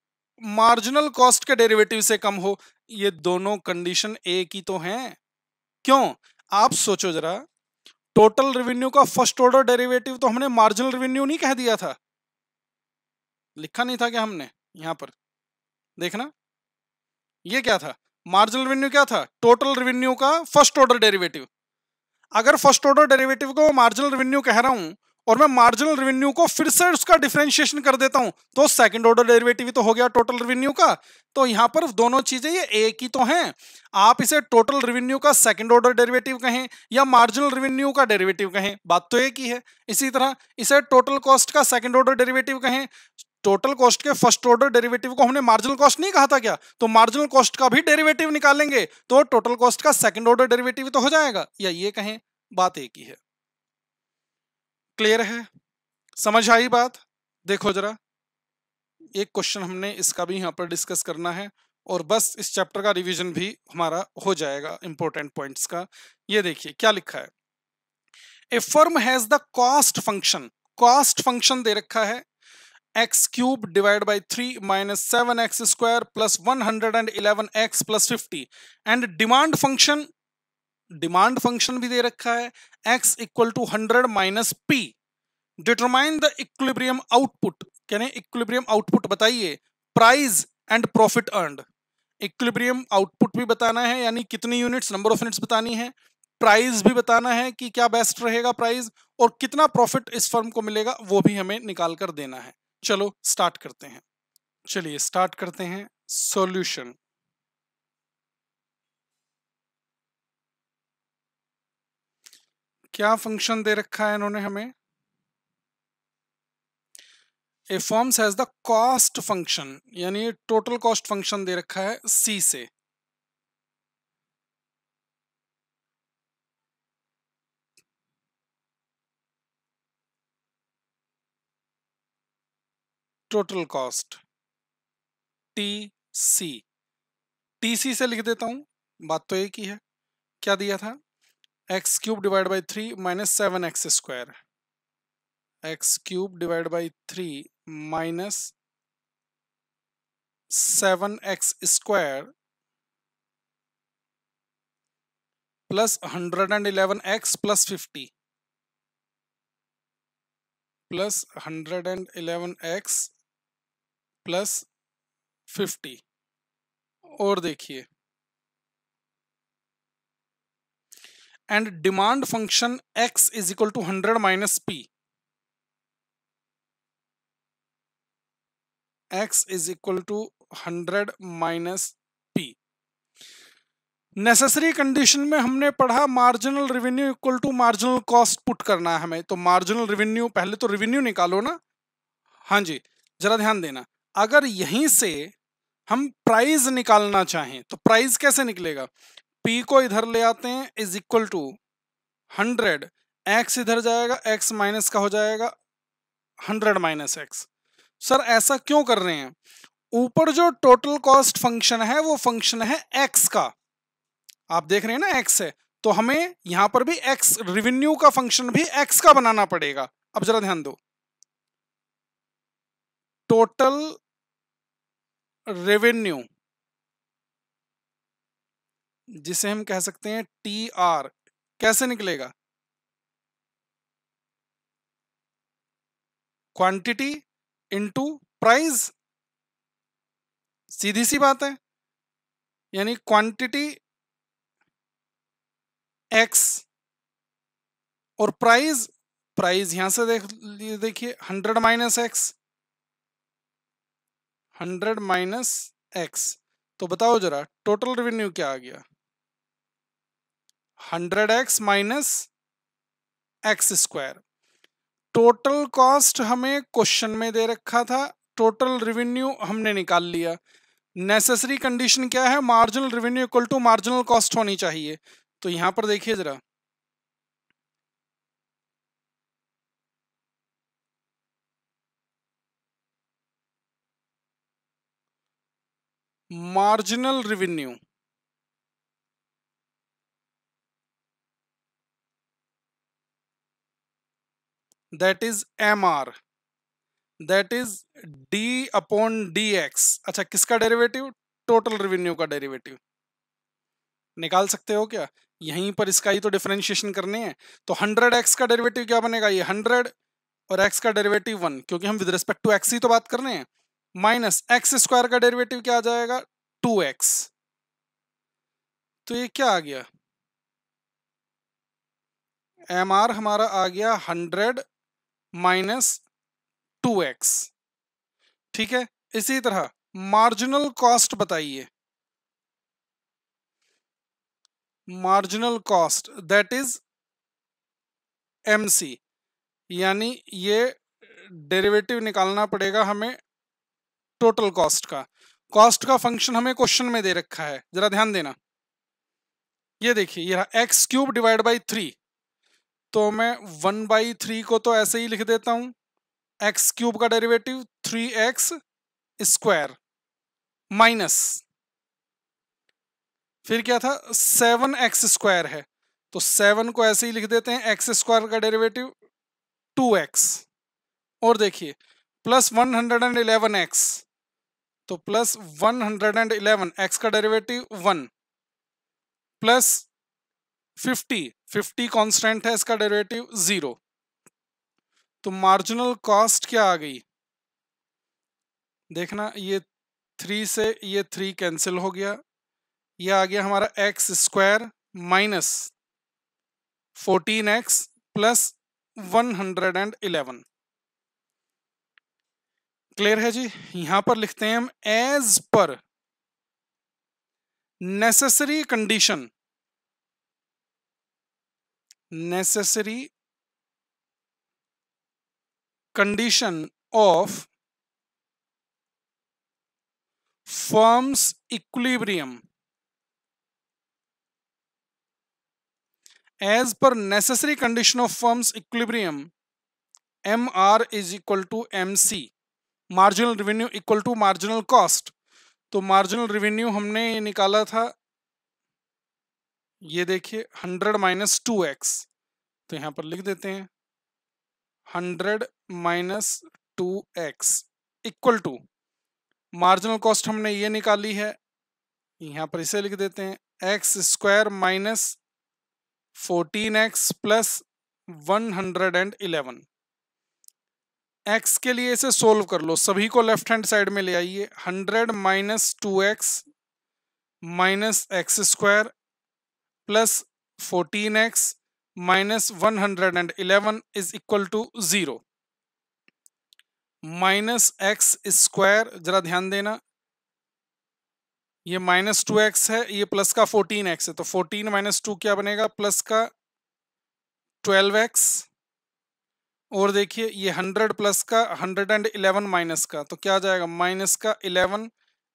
A: मार्जिनल कॉस्ट के डेरिवेटिव से कम हो, ये दोनों कंडीशन एक ही तो हैं। क्यों? आप सोचो जरा टोटल रेवेन्यू का फ़र्स्ट ऑर्डर डेरिवेटिव तो हमने मार्जिनल रेवेन्यू नहीं कह दिया था। लिखा नहीं था क्या हमने? यहाँ पर। देखना। ये क्या था? मार्जिनल रेवेन्यू क्या था? टोटल रेवेन्यू का फ़र्स्ट ऑर्डर डेरिवेटिव अगर फ़र्स्ट ऑर्डर डेरिवेटिव को मार्जिनल रेवेन्यू कह रहा हूँ और मैं मार्जिनल रेवेन्यू को फिर से उसका डिफरेंशिएशन कर देता हूँ। तो सेकंड ऑर्डर डेरिवेटिव तो हो गया टोटल रेवेन्यू का। तो यहाँ पर दोनों चीज़ें ये एक ही तो हैं। आप इसे टोटल रेवेन्यू का सेकंड ऑर्डर डेरिवेटिव कहें या मार्जिनल रेवेन्यू का डेरिवेटिव कहें, बात तो एक ही है। इसी तरह इसे टोटल कॉस्ट का सेकंड ऑर्डर डेरिवेटिव कहें टोटल कॉस्ट के फ़र्स्ट ऑर्डर डेरिवेटिव को हमने मार्जिनल कॉस्ट नहीं कहा था क्या? तो मार्जिनल कॉस्ट का भी डेरिवेटिव निकालेंगे तो टोटल कॉस्ट का सेकंड ऑर्डर डेरिवेटिव तो हो जाएगा। या ये कहें, बात एक ही है। क्लियर है? समझ आई बात? देखो जरा। एक क्वेश्चन हमने इसका भी यहाँ पर डिस्कस करना है और बस इस चैप्टर का रिवीजन भी हमारा हो जाएगा इंपॉर्टेंट पॉइंट्स का। ये देखिए, क्या लिखा है? A firm has the cost function cost function दे रखा है। X cube divide by three minus seven x square plus one hundred and eleven x plus fifty and demand function demand function भी दे रखा है x equal to hundred minus P determine the equilibrium output कहने equilibrium output बताइए price and profit earned equilibrium output भी बताना है, यानी कितनी यूनिट्स नंबर ऑफ़ यूनिट्स बतानी है प्राइस भी बताना है कि क्या बेस्ट रहेगा प्राइस और कितना प्रॉफिट इस फर्म को मिलेगा, वो भी हमें निकाल कर देना है। चलो स्टार्ट करते हैं। चलिए स्टार्ट करते हैं। सॉल्यूशन क्या फ़ंक्शन दे रखा है इन्होंने हमें? A firm's has the cost function यानी टोटल कॉस्ट फ़ंक्शन दे रखा है सी से। Total cost T C T C से लिख देता हूँ, बात तो एक ही है। क्या दिया था? X cube divide by three minus seven x square. X cube divide by three minus seven x square plus hundred and eleven x plus fifty. Plus hundred and eleven x plus fifty. और देखिए and demand function x is equal to hundred minus p x is equal to hundred minus p necessary condition में हमने पढ़ा marginal revenue equal to marginal cost put करना है हमें। तो marginal revenue पहले तो रेवेन्यू निकालो ना। हाँ जी, जरा ध्यान देना। अगर यहीं से हम प्राइस निकालना चाहें तो प्राइस कैसे निकलेगा? पी को इधर ले आते हैं is equal to hundred x इधर जाएगा एक्स माइनस का हो जाएगा हंड्रेड माइनस एक्स सर ऐसा क्यों कर रहे हैं? ऊपर जो टोटल कॉस्ट फ़ंक्शन है, वो फ़ंक्शन है एक्स का. आप देख रहे हैं ना एक्स है तो हमें यहाँ पर भी एक्स रिवेन्यू का फ़ंक्शन भी एक्स का बनाना पड़ेगा. अब जरा ध्यान दो. टोटल रेवेन्यू जिसे हम कह सकते हैं टी आर कैसे निकलेगा? क्वांटिटी इनटू प्राइस सीधी सी बात है। यानी क्वांटिटी एक्स और प्राइस प्राइस यहाँ से देख, देखिए hundred minus x hundred minus x तो बताओ जरा टोटल रेवेन्यू क्या आ गया? Hundred x minus x square. Total cost हमें क्वेश्चन में दे रखा था, टोटल रेवेन्यू हमने निकाल लिया। नेसेसरी कंडीशन क्या है? Marginal revenue equal to marginal cost होनी चाहिए। तो यहाँ पर देखिए जरा। Marginal revenue that is M R that is D upon x अच्छा किसका डेरिवेटिव टोटल रेवेन्यू का डेरिवेटिव निकाल सकते हो क्या? यहीं पर इसका ही तो डिफ्रेंशिएशन करने हैं। तो हंड्रेड एक्स का डेरिवेटिव क्या बनेगा? ये हंड्रेड और एक्स का डेरिवेटिव वन क्योंकि हम विद रिस्पेक्ट टू एक्स ही तो बात कर रहे हैं। माइनस एक्स स्क्वायर का डेरिवेटिव क्या आ जाएगा? टू एक्स तो ये क्या आ गया? एम आर हमारा आ गया हंड्रेड माइनस टू एक्स। ठीक है? इसी तरह, मार्जिनल कॉस्ट बताइए। Marginal cost that is MC यानी ये डेरिवेटिव निकालना पड़ेगा हमें टोटल कॉस्ट का। कॉस्ट का फ़ंक्शन हमें क्वेश्चन में दे रखा है, जरा ध्यान देना। ये देखिए, ये x cube divide by three तो मैं वन बाई थ्री को तो ऐसे ही लिख देता हूँ। एक्स क्यूब का derivative three x square minus. फिर क्या था? सेवन एक्स स्क्वायर है। तो सेवन को ऐसे ही लिख देते हैं, एक्स स्क्वायर का डेरिवेटिव टू एक्स। और देखिए, plus one hundred and eleven x. तो plus one hundred and eleven, x का derivative one. Plus fifty fifty constant है, इसका डेरिवेटिव ज़ीरो तो मार्जिनल कॉस्ट क्या आ गई? देखना, ये थ्री से, ये थ्री कैंसिल हो गया। ये आ गया हमारा x square minus fourteen x plus one hundred and eleven clear है जी? यहाँ पर लिखते हैं हम as per necessary condition necessary condition of firm's equilibrium as per necessary condition of firm's equilibrium mr is equal to mc marginal revenue equal to marginal cost तो marginal revenue हमने निकाला था ये देखिए हंड्रेड माइनस टू एक्स तो यहाँ पर लिख देते हैं hundred minus two x equal to marginal cost हमने ये निकाली है, यहाँ पर इसे लिख देते हैं x square minus fourteen x plus one hundred and eleven x के लिए इसे सोल्व कर लो, सभी को लेफ़्ट हैंड साइड में ले आइए hundred minus two x minus x square plus fourteen x minus one hundred and eleven is equal to zero minus x square जरा ध्यान देना। ये माइनस टू एक्स है, ये प्लस का फोर्टीन एक्स है तो फोर्टीन माइनस टू क्या बनेगा? प्लस का ट्वेल्व एक्स और देखिए, ये हंड्रेड प्लस का हंड्रेड एंड इलेवन माइनस का तो क्या जाएगा? माइनस का eleven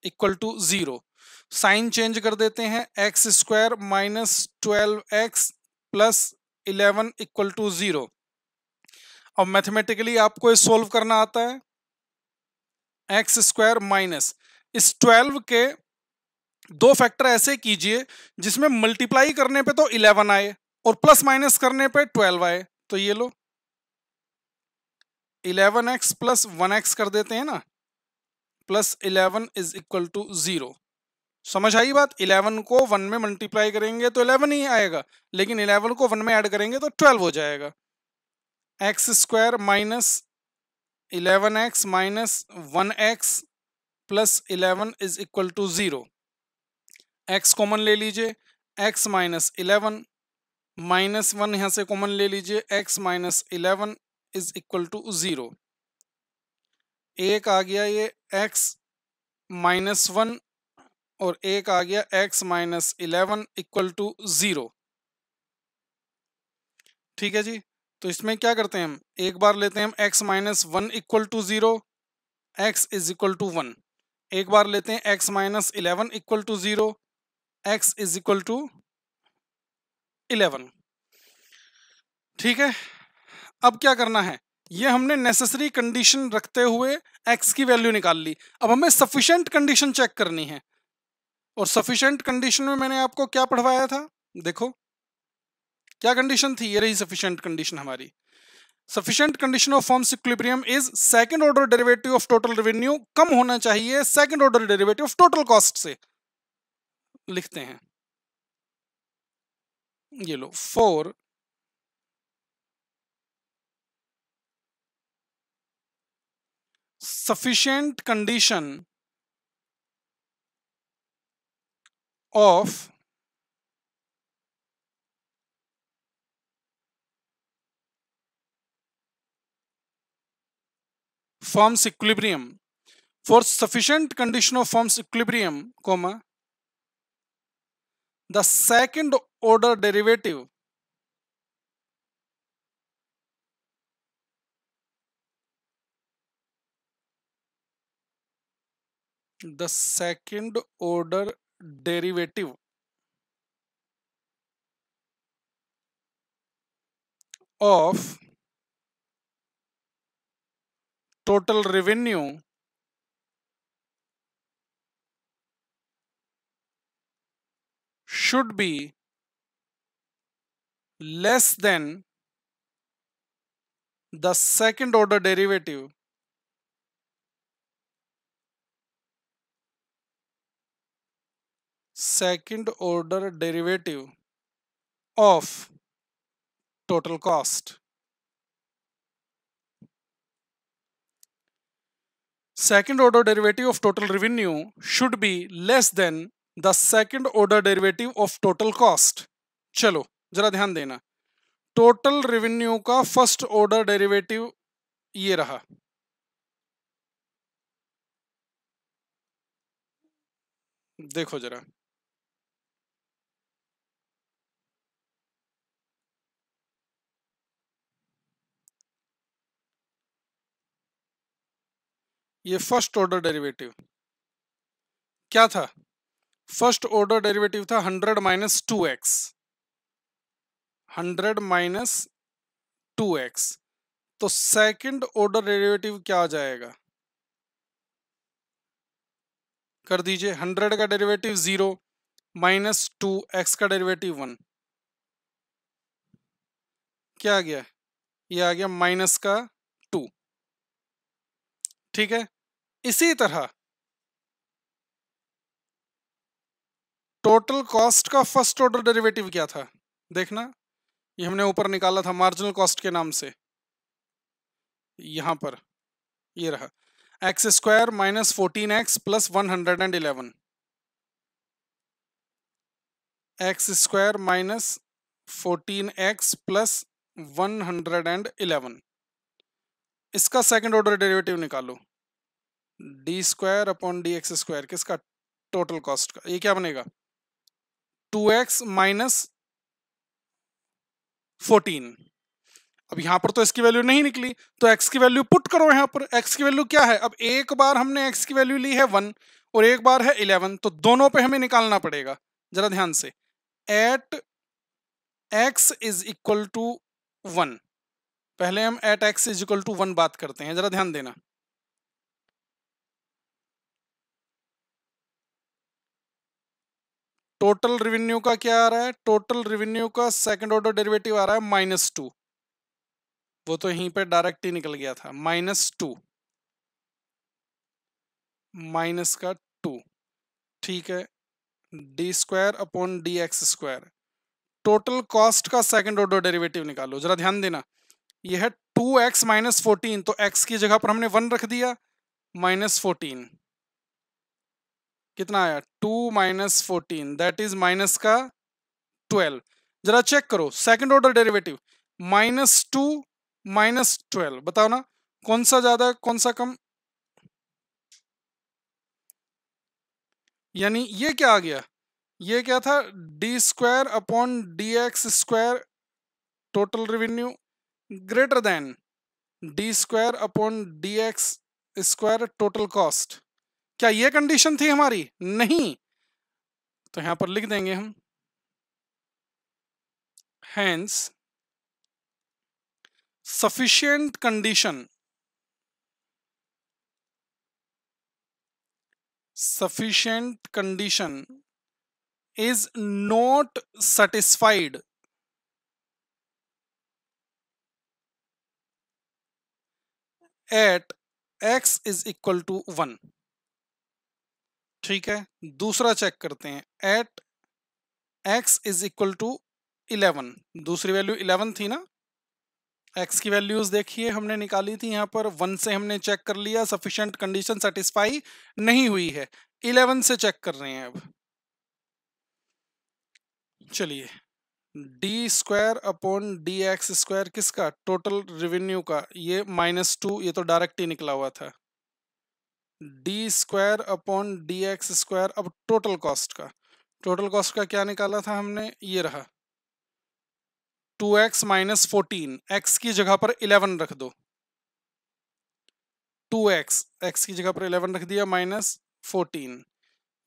A: equal to zero sign change कर देते हैं, x square minus twelve x plus eleven equal to zero. अब मैथमेटिकली आपको ये सोल्व करना आता है। एक्स स्क्वायर माइनस, इस ट्वेल्व के दो फैक्टर ऐसे कीजिए जिसमें मल्टीप्लाई करने पे तो इलेवन आए और प्लस माइनस करने पे ट्वेल्व आए। तो ये लो। Eleven x plus one x कर देते हैं ना। Plus eleven is equal to zero. समझ आई बात? इलेवन को वन में मल्टीप्लाई करेंगे तो इलेवन ही आएगा, लेकिन इलेवन को वन में ऐड करेंगे तो ट्वेल्व हो जाएगा। X square minus eleven x minus one x plus eleven is equal to zero x common ले लीजिए x minus eleven minus one यहाँ से कॉमन ले लीजिए x minus eleven is equal to zero एक आ गया ये एक्स माइनस वन और एक आ गया x minus eleven equal to zero ठीक है जी? तो इसमें क्या करते हैं हम? एक बार लेते हैं हम x minus one equal to zero x is equal to one एक बार लेते हैं x minus eleven equal to zero x is equal to eleven ठीक है? अब क्या करना है? ये हमने नेसेसरी कंडीशन रखते हुए एक्स की वैल्यू निकाल ली। अब हमें सफिशेंट कंडीशन चेक करनी है। और सफिशेंट कंडीशन में मैंने आपको क्या पढ़वाया था? देखो। क्या कंडीशन थी? ये रही सफिशियंट कंडीशन हमारी। Sufficient condition of firm's equilibrium is second order derivative of total revenue कम होना चाहिए second order derivative of total cost से। लिखते हैं। ये लो। For sufficient condition of firm's equilibrium for sufficient condition of firm's equilibrium comma the second order derivative the second order derivative. Of total revenue should be less than the second order derivative second order derivative of total cost second order derivative of total revenue should be less than the second order derivative of total cost चलो जरा ध्यान देना total revenue का first order derivative ये रहा देखो जरा ये फ़र्स्ट ऑर्डर डेरिवेटिव क्या था? फ़र्स्ट ऑर्डर डेरिवेटिव था hundred minus two x hundred minus two x तो सेकेंड ऑर्डर डेरिवेटिव क्या आ जाएगा? कर दीजिए हंड्रेड का derivative zero minus two x का डेरिवेटिव वन क्या आ गया? ये आ गया माइनस का टू ठीक है? इसी तरह। टोटल कॉस्ट का फ़र्स्ट ऑर्डर डेरिवेटिव क्या था? देखना। ये हमने ऊपर निकाला था मार्जिनल कॉस्ट के नाम से। यहाँ पर। ये रहा। X square minus fourteen x plus one hundred and eleven x square minus fourteen x plus one hundred and eleven इसका सेकंड ऑर्डर डेरिवेटिव निकालो। D square upon d x square किसका टोटल कॉस्ट का? ये क्या बनेगा? Two x minus fourteen अब यहाँ पर तो इसकी वैल्यू नहीं निकली तो एक्स की वैल्यू पुट करो यहाँ पर। एक्स की वैल्यू क्या है? अब एक बार हमने एक्स की वैल्यू ली है वन और एक बार है इलेवन तो दोनों पे हमें निकालना पड़ेगा। जरा ध्यान से। At x is equal to one पहले हम at x is equal to one बात करते हैं। जरा ध्यान देना। टोटल रेवेन्यू का क्या आ रहा है? टोटल रेवेन्यू का सेकंड ऑर्डर डेरिवेटिव आ रहा है माइनस टू वो तो यहीं पे डायरेक्ट ही निकल गया था। माइनस टू माइनस का टू ठीक है। D square upon d x square total cost का सेकंड ऑर्डर डेरिवेटिव निकालो। जरा ध्यान देना। यह है टू एक्स माइनस फोर्टीन तो एक्स की जगह पर हमने वन रख दिया। माइनस फोर्टीन कितना आया? Two minus fourteen that is minus का ट्वेल्व जरा चेक करो second order derivative minus two minus twelve बताओ ना, कौन सा ज़्यादा, कौन सा कम? यानी ये क्या आ गया? ये क्या था? D square upon d x square total revenue greater than d square upon d x square total cost क्या ये कंडीशन थी हमारी? नहीं। तो यहाँ पर लिख देंगे हम। Hence sufficient condition sufficient condition is not satisfied at x is equal to one ठीक है, दूसरा चेक करते हैं at x is equal to eleven दूसरी वैल्यू इलेवन थी ना? एक्स की वैल्यूज़ देखिए, हमने निकाली थी यहाँ पर वन से हमने चेक कर लिया सफिशिएंट कंडीशन सेटिस्फाई नहीं हुई है इलेवन से चेक कर रहे हैं अब। चलिए d square upon d x square किसका? टोटल रेवेन्यू का, ये माइनस टू ये तो डायरेक्ट ही निकला हुआ था। D square upon d x square अब टोटल कॉस्ट का। टोटल कॉस्ट का क्या निकाला था हमने? ये रहा। Two x minus fourteen x की जगह पर इलेवन रख दो। टू एक्स एक्स की जगह पर इलेवन रख दिया माइनस फोर्टीन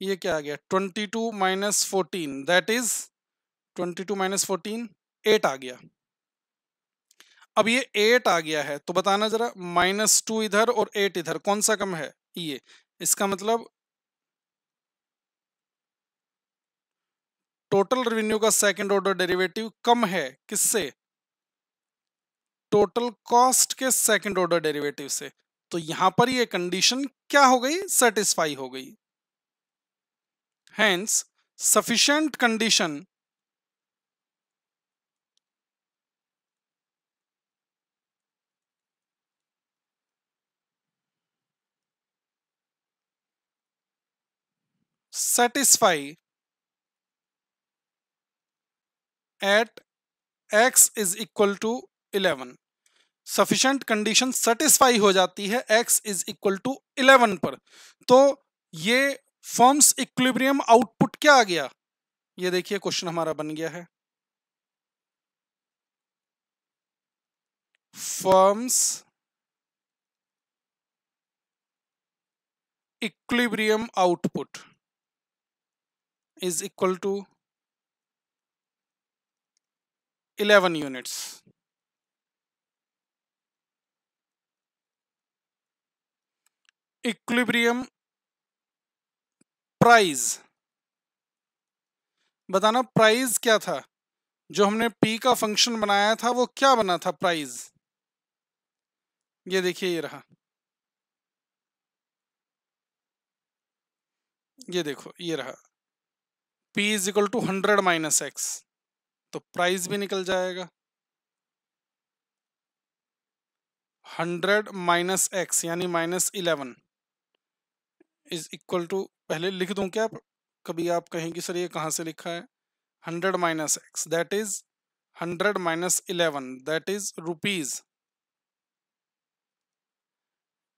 A: ये क्या आ गया? Twenty two minus fourteen that is twenty two minus fourteen eight आ गया। अब ये एट आ गया है तो बताना जरा माइनस टू इधर और एट इधर, कौन सा कम है? ये इसका मतलब टोटल रेवेन्यू का सेकंड ऑर्डर डेरिवेटिव कम है। किससे? टोटल कॉस्ट के सेकंड ऑर्डर डेरिवेटिव से। तो यहाँ पर ये कंडीशन क्या हो गई? सेटिस्फाई हो गई। Hence sufficient condition satisfy at x is equal to eleven sufficient condition satisfy हो जाती है x is equal to eleven पर। तो ये फॉर्म्स इक्विलिब्रियम आउटपुट क्या आ गया? ये देखिए क्वेश्चन हमारा बन गया है। Firm's equilibrium output is equal to 11 units. Equilibrium price बताना प्राइज क्या था? जो हमने पी का फ़ंक्शन बनाया था, वो क्या बना था प्राइज ये देखिए, ये रहा। ये देखो, ये रहा। P is equal to hundred minus x तो प्राइस भी निकल जाएगा। हंड्रेड माइनस एक्स यानी minus eleven is equal to पहले लिख दूँ क्या? कभी आप कहें कि सर ये कहाँ से लिखा है? Hundred minus x that is hundred minus eleven that is rupees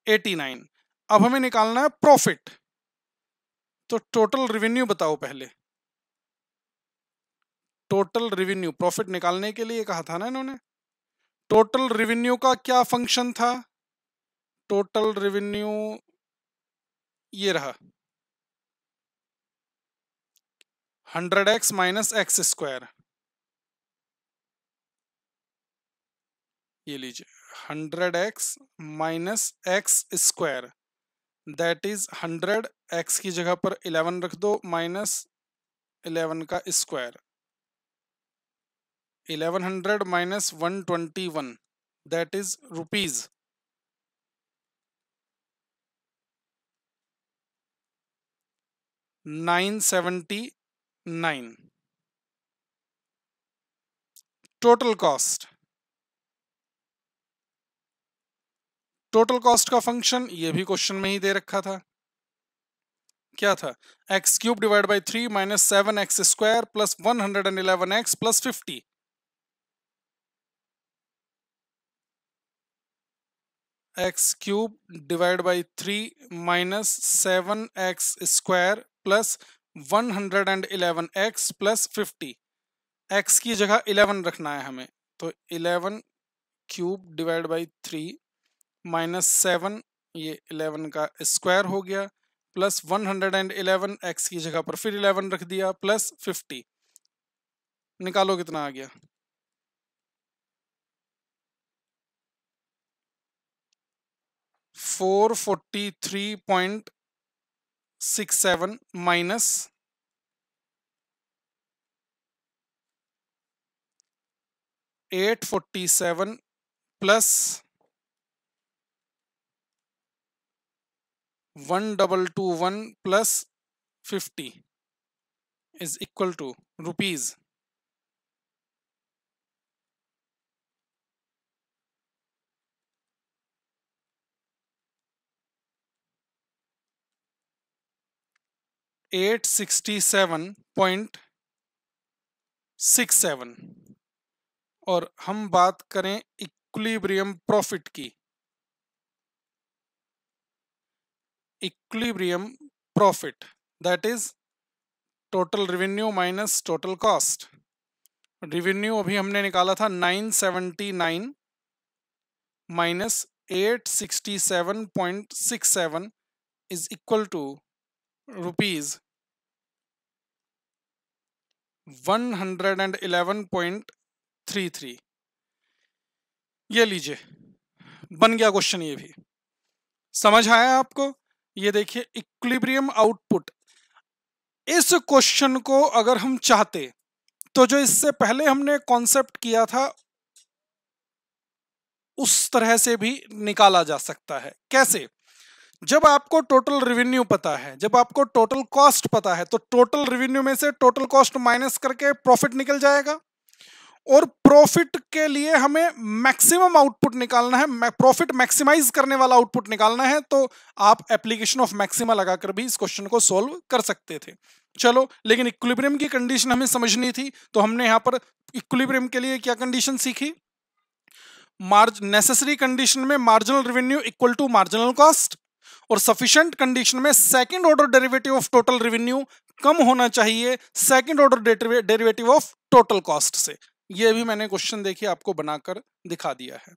A: eighty nine अब हमें निकालना है प्रॉफिट तो टोटल रेवेन्यू बताओ पहले। टोटल रेवेन्यू प्रॉफिट निकालने के लिए कहा था ना इन्होंने। टोटल रेवेन्यू का क्या फ़ंक्शन था? टोटल रेवेन्यू ये रहा। Hundred x minus x square ये लीजिए hundred x minus x square that is hundred x की जगह पर इलेवन रख दो माइनस इलेवन का square eleven hundred minus one twenty one that is rupees nine seventy nine total cost total cost का function ये भी क्वेश्चन में ही दे रखा था। क्या था? X cube divide by three minus seven X square plus one hundred and eleven X plus fifty X cube divide by three minus seven X square plus one hundred and eleven X plus fifty X की जगह eleven रखना है हमें तो eleven cube divide by three minus seven ये eleven का square हो गया plus one hundred and eleven X की जगह पर फिर इलेवन रख दिया प्लस फिफ्टी निकालो कितना आ गया? 443.67 minus 847 plus 1221 plus 50 is equal to rupees. 867.67 और हम बात करें इक्विलिब्रियम प्रॉफिट की। Equilibrium profit that is total revenue minus total cost revenue अभी हमने निकाला था 979 minus 867.67 is equal to rupees. 111.33 ये लीजिए। बन गया क्वेश्चन ये भी। समझ आया आपको? ये देखिए इक्विलिब्रियम आउटपुट इस क्वेश्चन को अगर हम चाहते तो जो इससे पहले हमने कॉन्सेप्ट किया था, उस तरह से भी निकाला जा सकता है। कैसे? जब आपको टोटल रेवेन्यू पता है, जब आपको टोटल कॉस्ट पता है तो टोटल रेवेन्यू में से टोटल कॉस्ट माइनस करके प्रॉफिट निकल जाएगा। और प्रॉफिट के लिए हमें मैक्सिमम आउटपुट निकालना है प्रॉफिट मैक्सिमाइज करने वाला आउटपुट निकालना है तो आप एप्लीकेशन ऑफ़ मैक्सिमा लगाकर भी इस क्वेश्चन को सोल्व कर सकते थे। चलो, लेकिन इक्विलिब्रियम की कंडीशन हमें समझनी थी तो हमने यहाँ पर इक्विलिब्रियम के लिए क्या कंडीशन सीखी? मार्ज नेसेसरी कंडीशन में marginal revenue equal to marginal cost और सफिशिएंट कंडीशन में second order derivative of total revenue कम होना चाहिए second order derivative of total cost से। ये भी मैंने क्वेश्चन देखिए आपको बनाकर दिखा दिया है।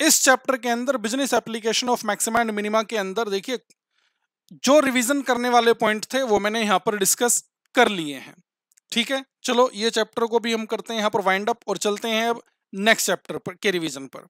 A: इस चैप्टर के अंदर business application of maxima and minima के अंदर देखिए, जो रिवीजन करने वाले पॉइंट थे, वो मैंने यहाँ पर डिस्कस कर लिए हैं। ठीक है? चलो, ये चैप्टर को भी हम करते हैं यहाँ पर वाइंड अप और चलते हैं अब नेक्स्ट चैप्टर पर, के रिवीजन पर।